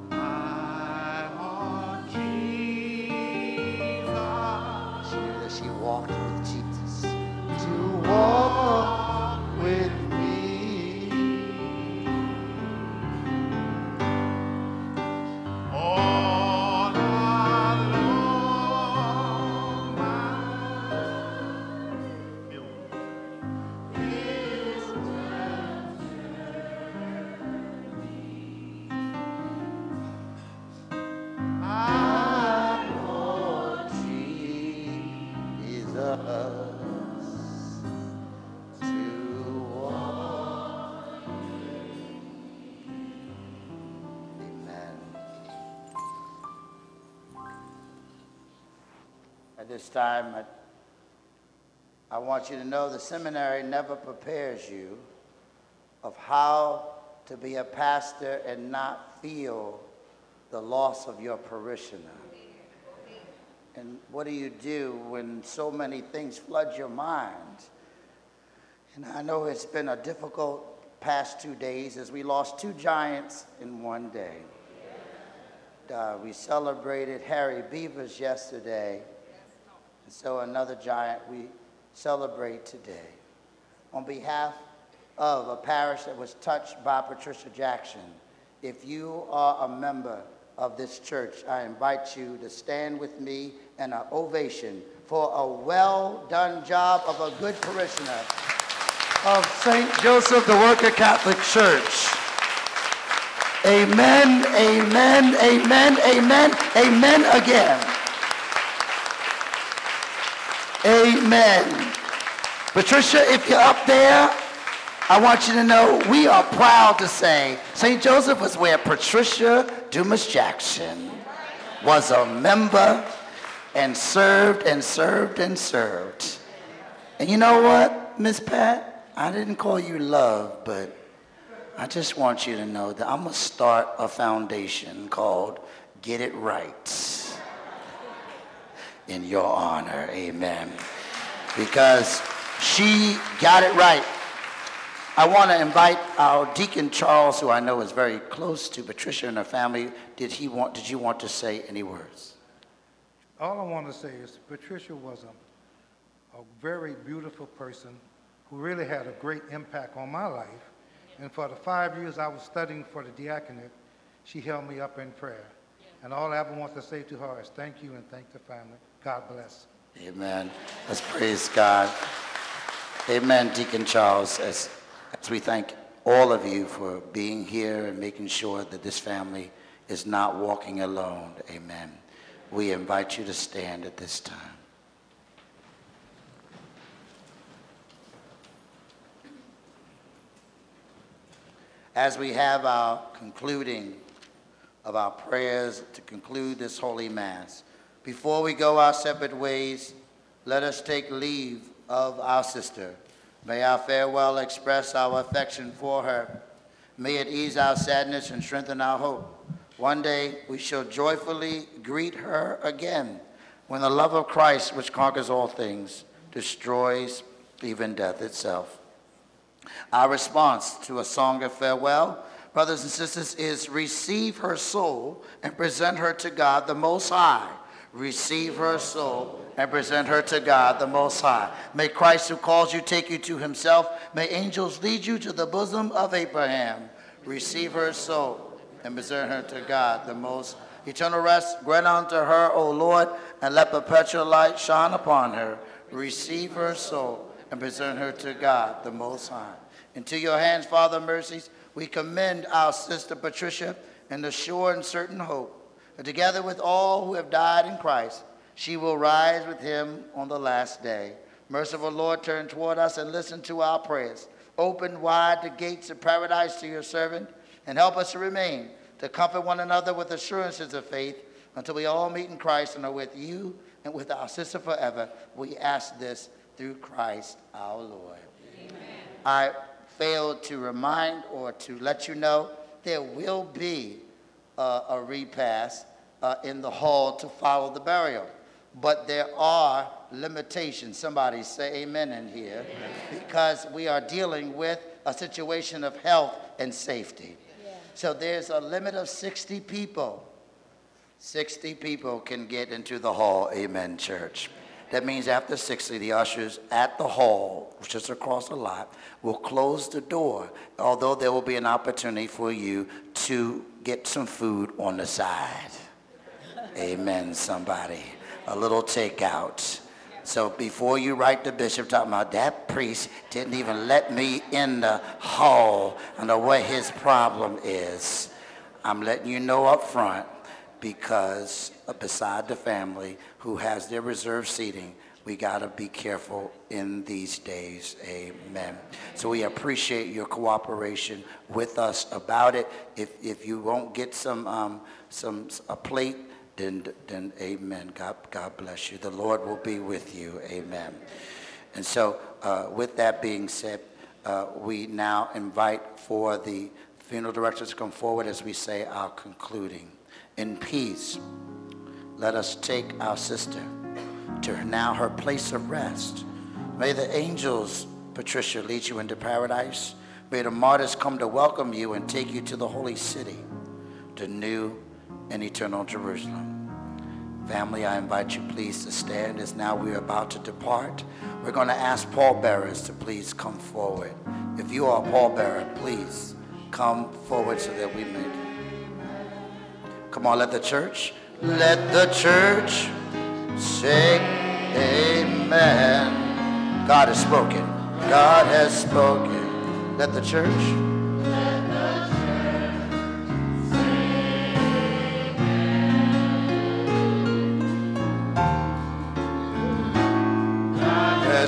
This time, I, I want you to know the seminary never prepares you of how to be a pastor and not feel the loss of your parishioner. And what do you do when so many things flood your mind? And I know it's been a difficult past two days as we lost two giants in one day. Uh, we celebrated Harry Beavers yesterday, and so another giant we celebrate today. On behalf of a parish that was touched by Patricia Jackson, if you are a member of this church, I invite you to stand with me in an ovation for a well done job of a good parishioner of St. Joseph the Worker Catholic Church. Amen, amen, amen, amen, amen again. Amen. Patricia, if you're up there, I want you to know we are proud to say St. Joseph was where Patricia Dumas Jackson was a member and served and served and served. And you know what, Miss Pat? I didn't call you love, but I just want you to know that I'm going to start a foundation called Get It Right in your honor. Amen. Because she got it right. I want to invite our Deacon Charles, who I know is very close to Patricia and her family. Did he want? Did you want to say any words? All I want to say is Patricia was a, a very beautiful person who really had a great impact on my life. And for the five years I was studying for the diaconate, she held me up in prayer. And all I ever want to say to her is thank you and thank the family. God bless. Amen. Let's praise God. Amen, Deacon Charles, as, as we thank all of you for being here and making sure that this family is not walking alone. Amen. We invite you to stand at this time. As we have our concluding of our prayers to conclude this Holy Mass, before we go our separate ways, let us take leave of our sister. May our farewell express our affection for her. May it ease our sadness and strengthen our hope. One day we shall joyfully greet her again when the love of Christ, which conquers all things, destroys even death itself. Our response to a song of farewell, brothers and sisters, is receive her soul and present her to God the Most High. Receive her soul and present her to God the Most High. May Christ who calls you take you to himself. May angels lead you to the bosom of Abraham. Receive her soul and present her to God the Most Eternal rest grant unto her, O Lord, and let perpetual light shine upon her. Receive her soul and present her to God the Most High. Into your hands, Father mercies, we commend our sister Patricia in the sure and certain hope that together with all who have died in Christ, she will rise with him on the last day. Merciful Lord, turn toward us and listen to our prayers. Open wide the gates of paradise to your servant and help us to remain, to comfort one another with assurances of faith until we all meet in Christ and are with you and with our sister forever. We ask this through Christ our Lord. Amen. I failed to remind or to let you know there will be uh, a repast uh, in the hall to follow the burial. But there are limitations. Somebody say amen in here. Amen. Because we are dealing with a situation of health and safety. Yeah. So there's a limit of 60 people. 60 people can get into the hall. Amen, church. That means after 60, the ushers at the hall, which is across the lot, will close the door, although there will be an opportunity for you to get some food on the side. Amen, somebody. A little takeout. So before you write the bishop talking about that priest didn't even let me in the hall, I know what his problem is. I'm letting you know up front because beside the family who has their reserved seating, we got to be careful in these days. Amen. So we appreciate your cooperation with us about it. If, if you won't get some, um, some a plate, then, then amen. God, God bless you. The Lord will be with you. Amen. And so uh, with that being said, uh, we now invite for the funeral directors to come forward as we say our concluding. In peace, let us take our sister to now her place of rest. May the angels, Patricia, lead you into paradise. May the martyrs come to welcome you and take you to the holy city, the new and eternal Jerusalem. Family, I invite you please to stand as now we are about to depart. We're going to ask pallbearers to please come forward. If you are a pallbearer, please come forward so that we may. Come on, let the church, let the church say amen. God has spoken. God has spoken. Let the church.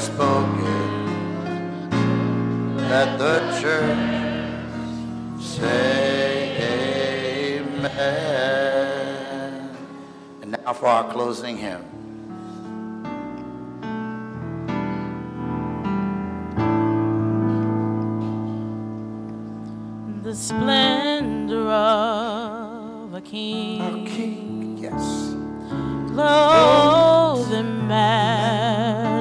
Spoken. Let the church say amen. And now for our closing hymn. the splendor of a king. A king, yes. Clothed in majesty.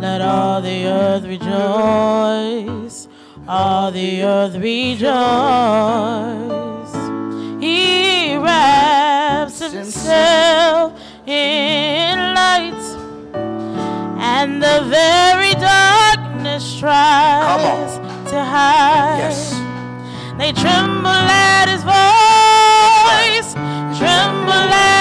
Let all the earth rejoice. All the earth rejoice. He wraps himself in light, and the very darkness tries to hide. Yes. They tremble at his voice, tremble at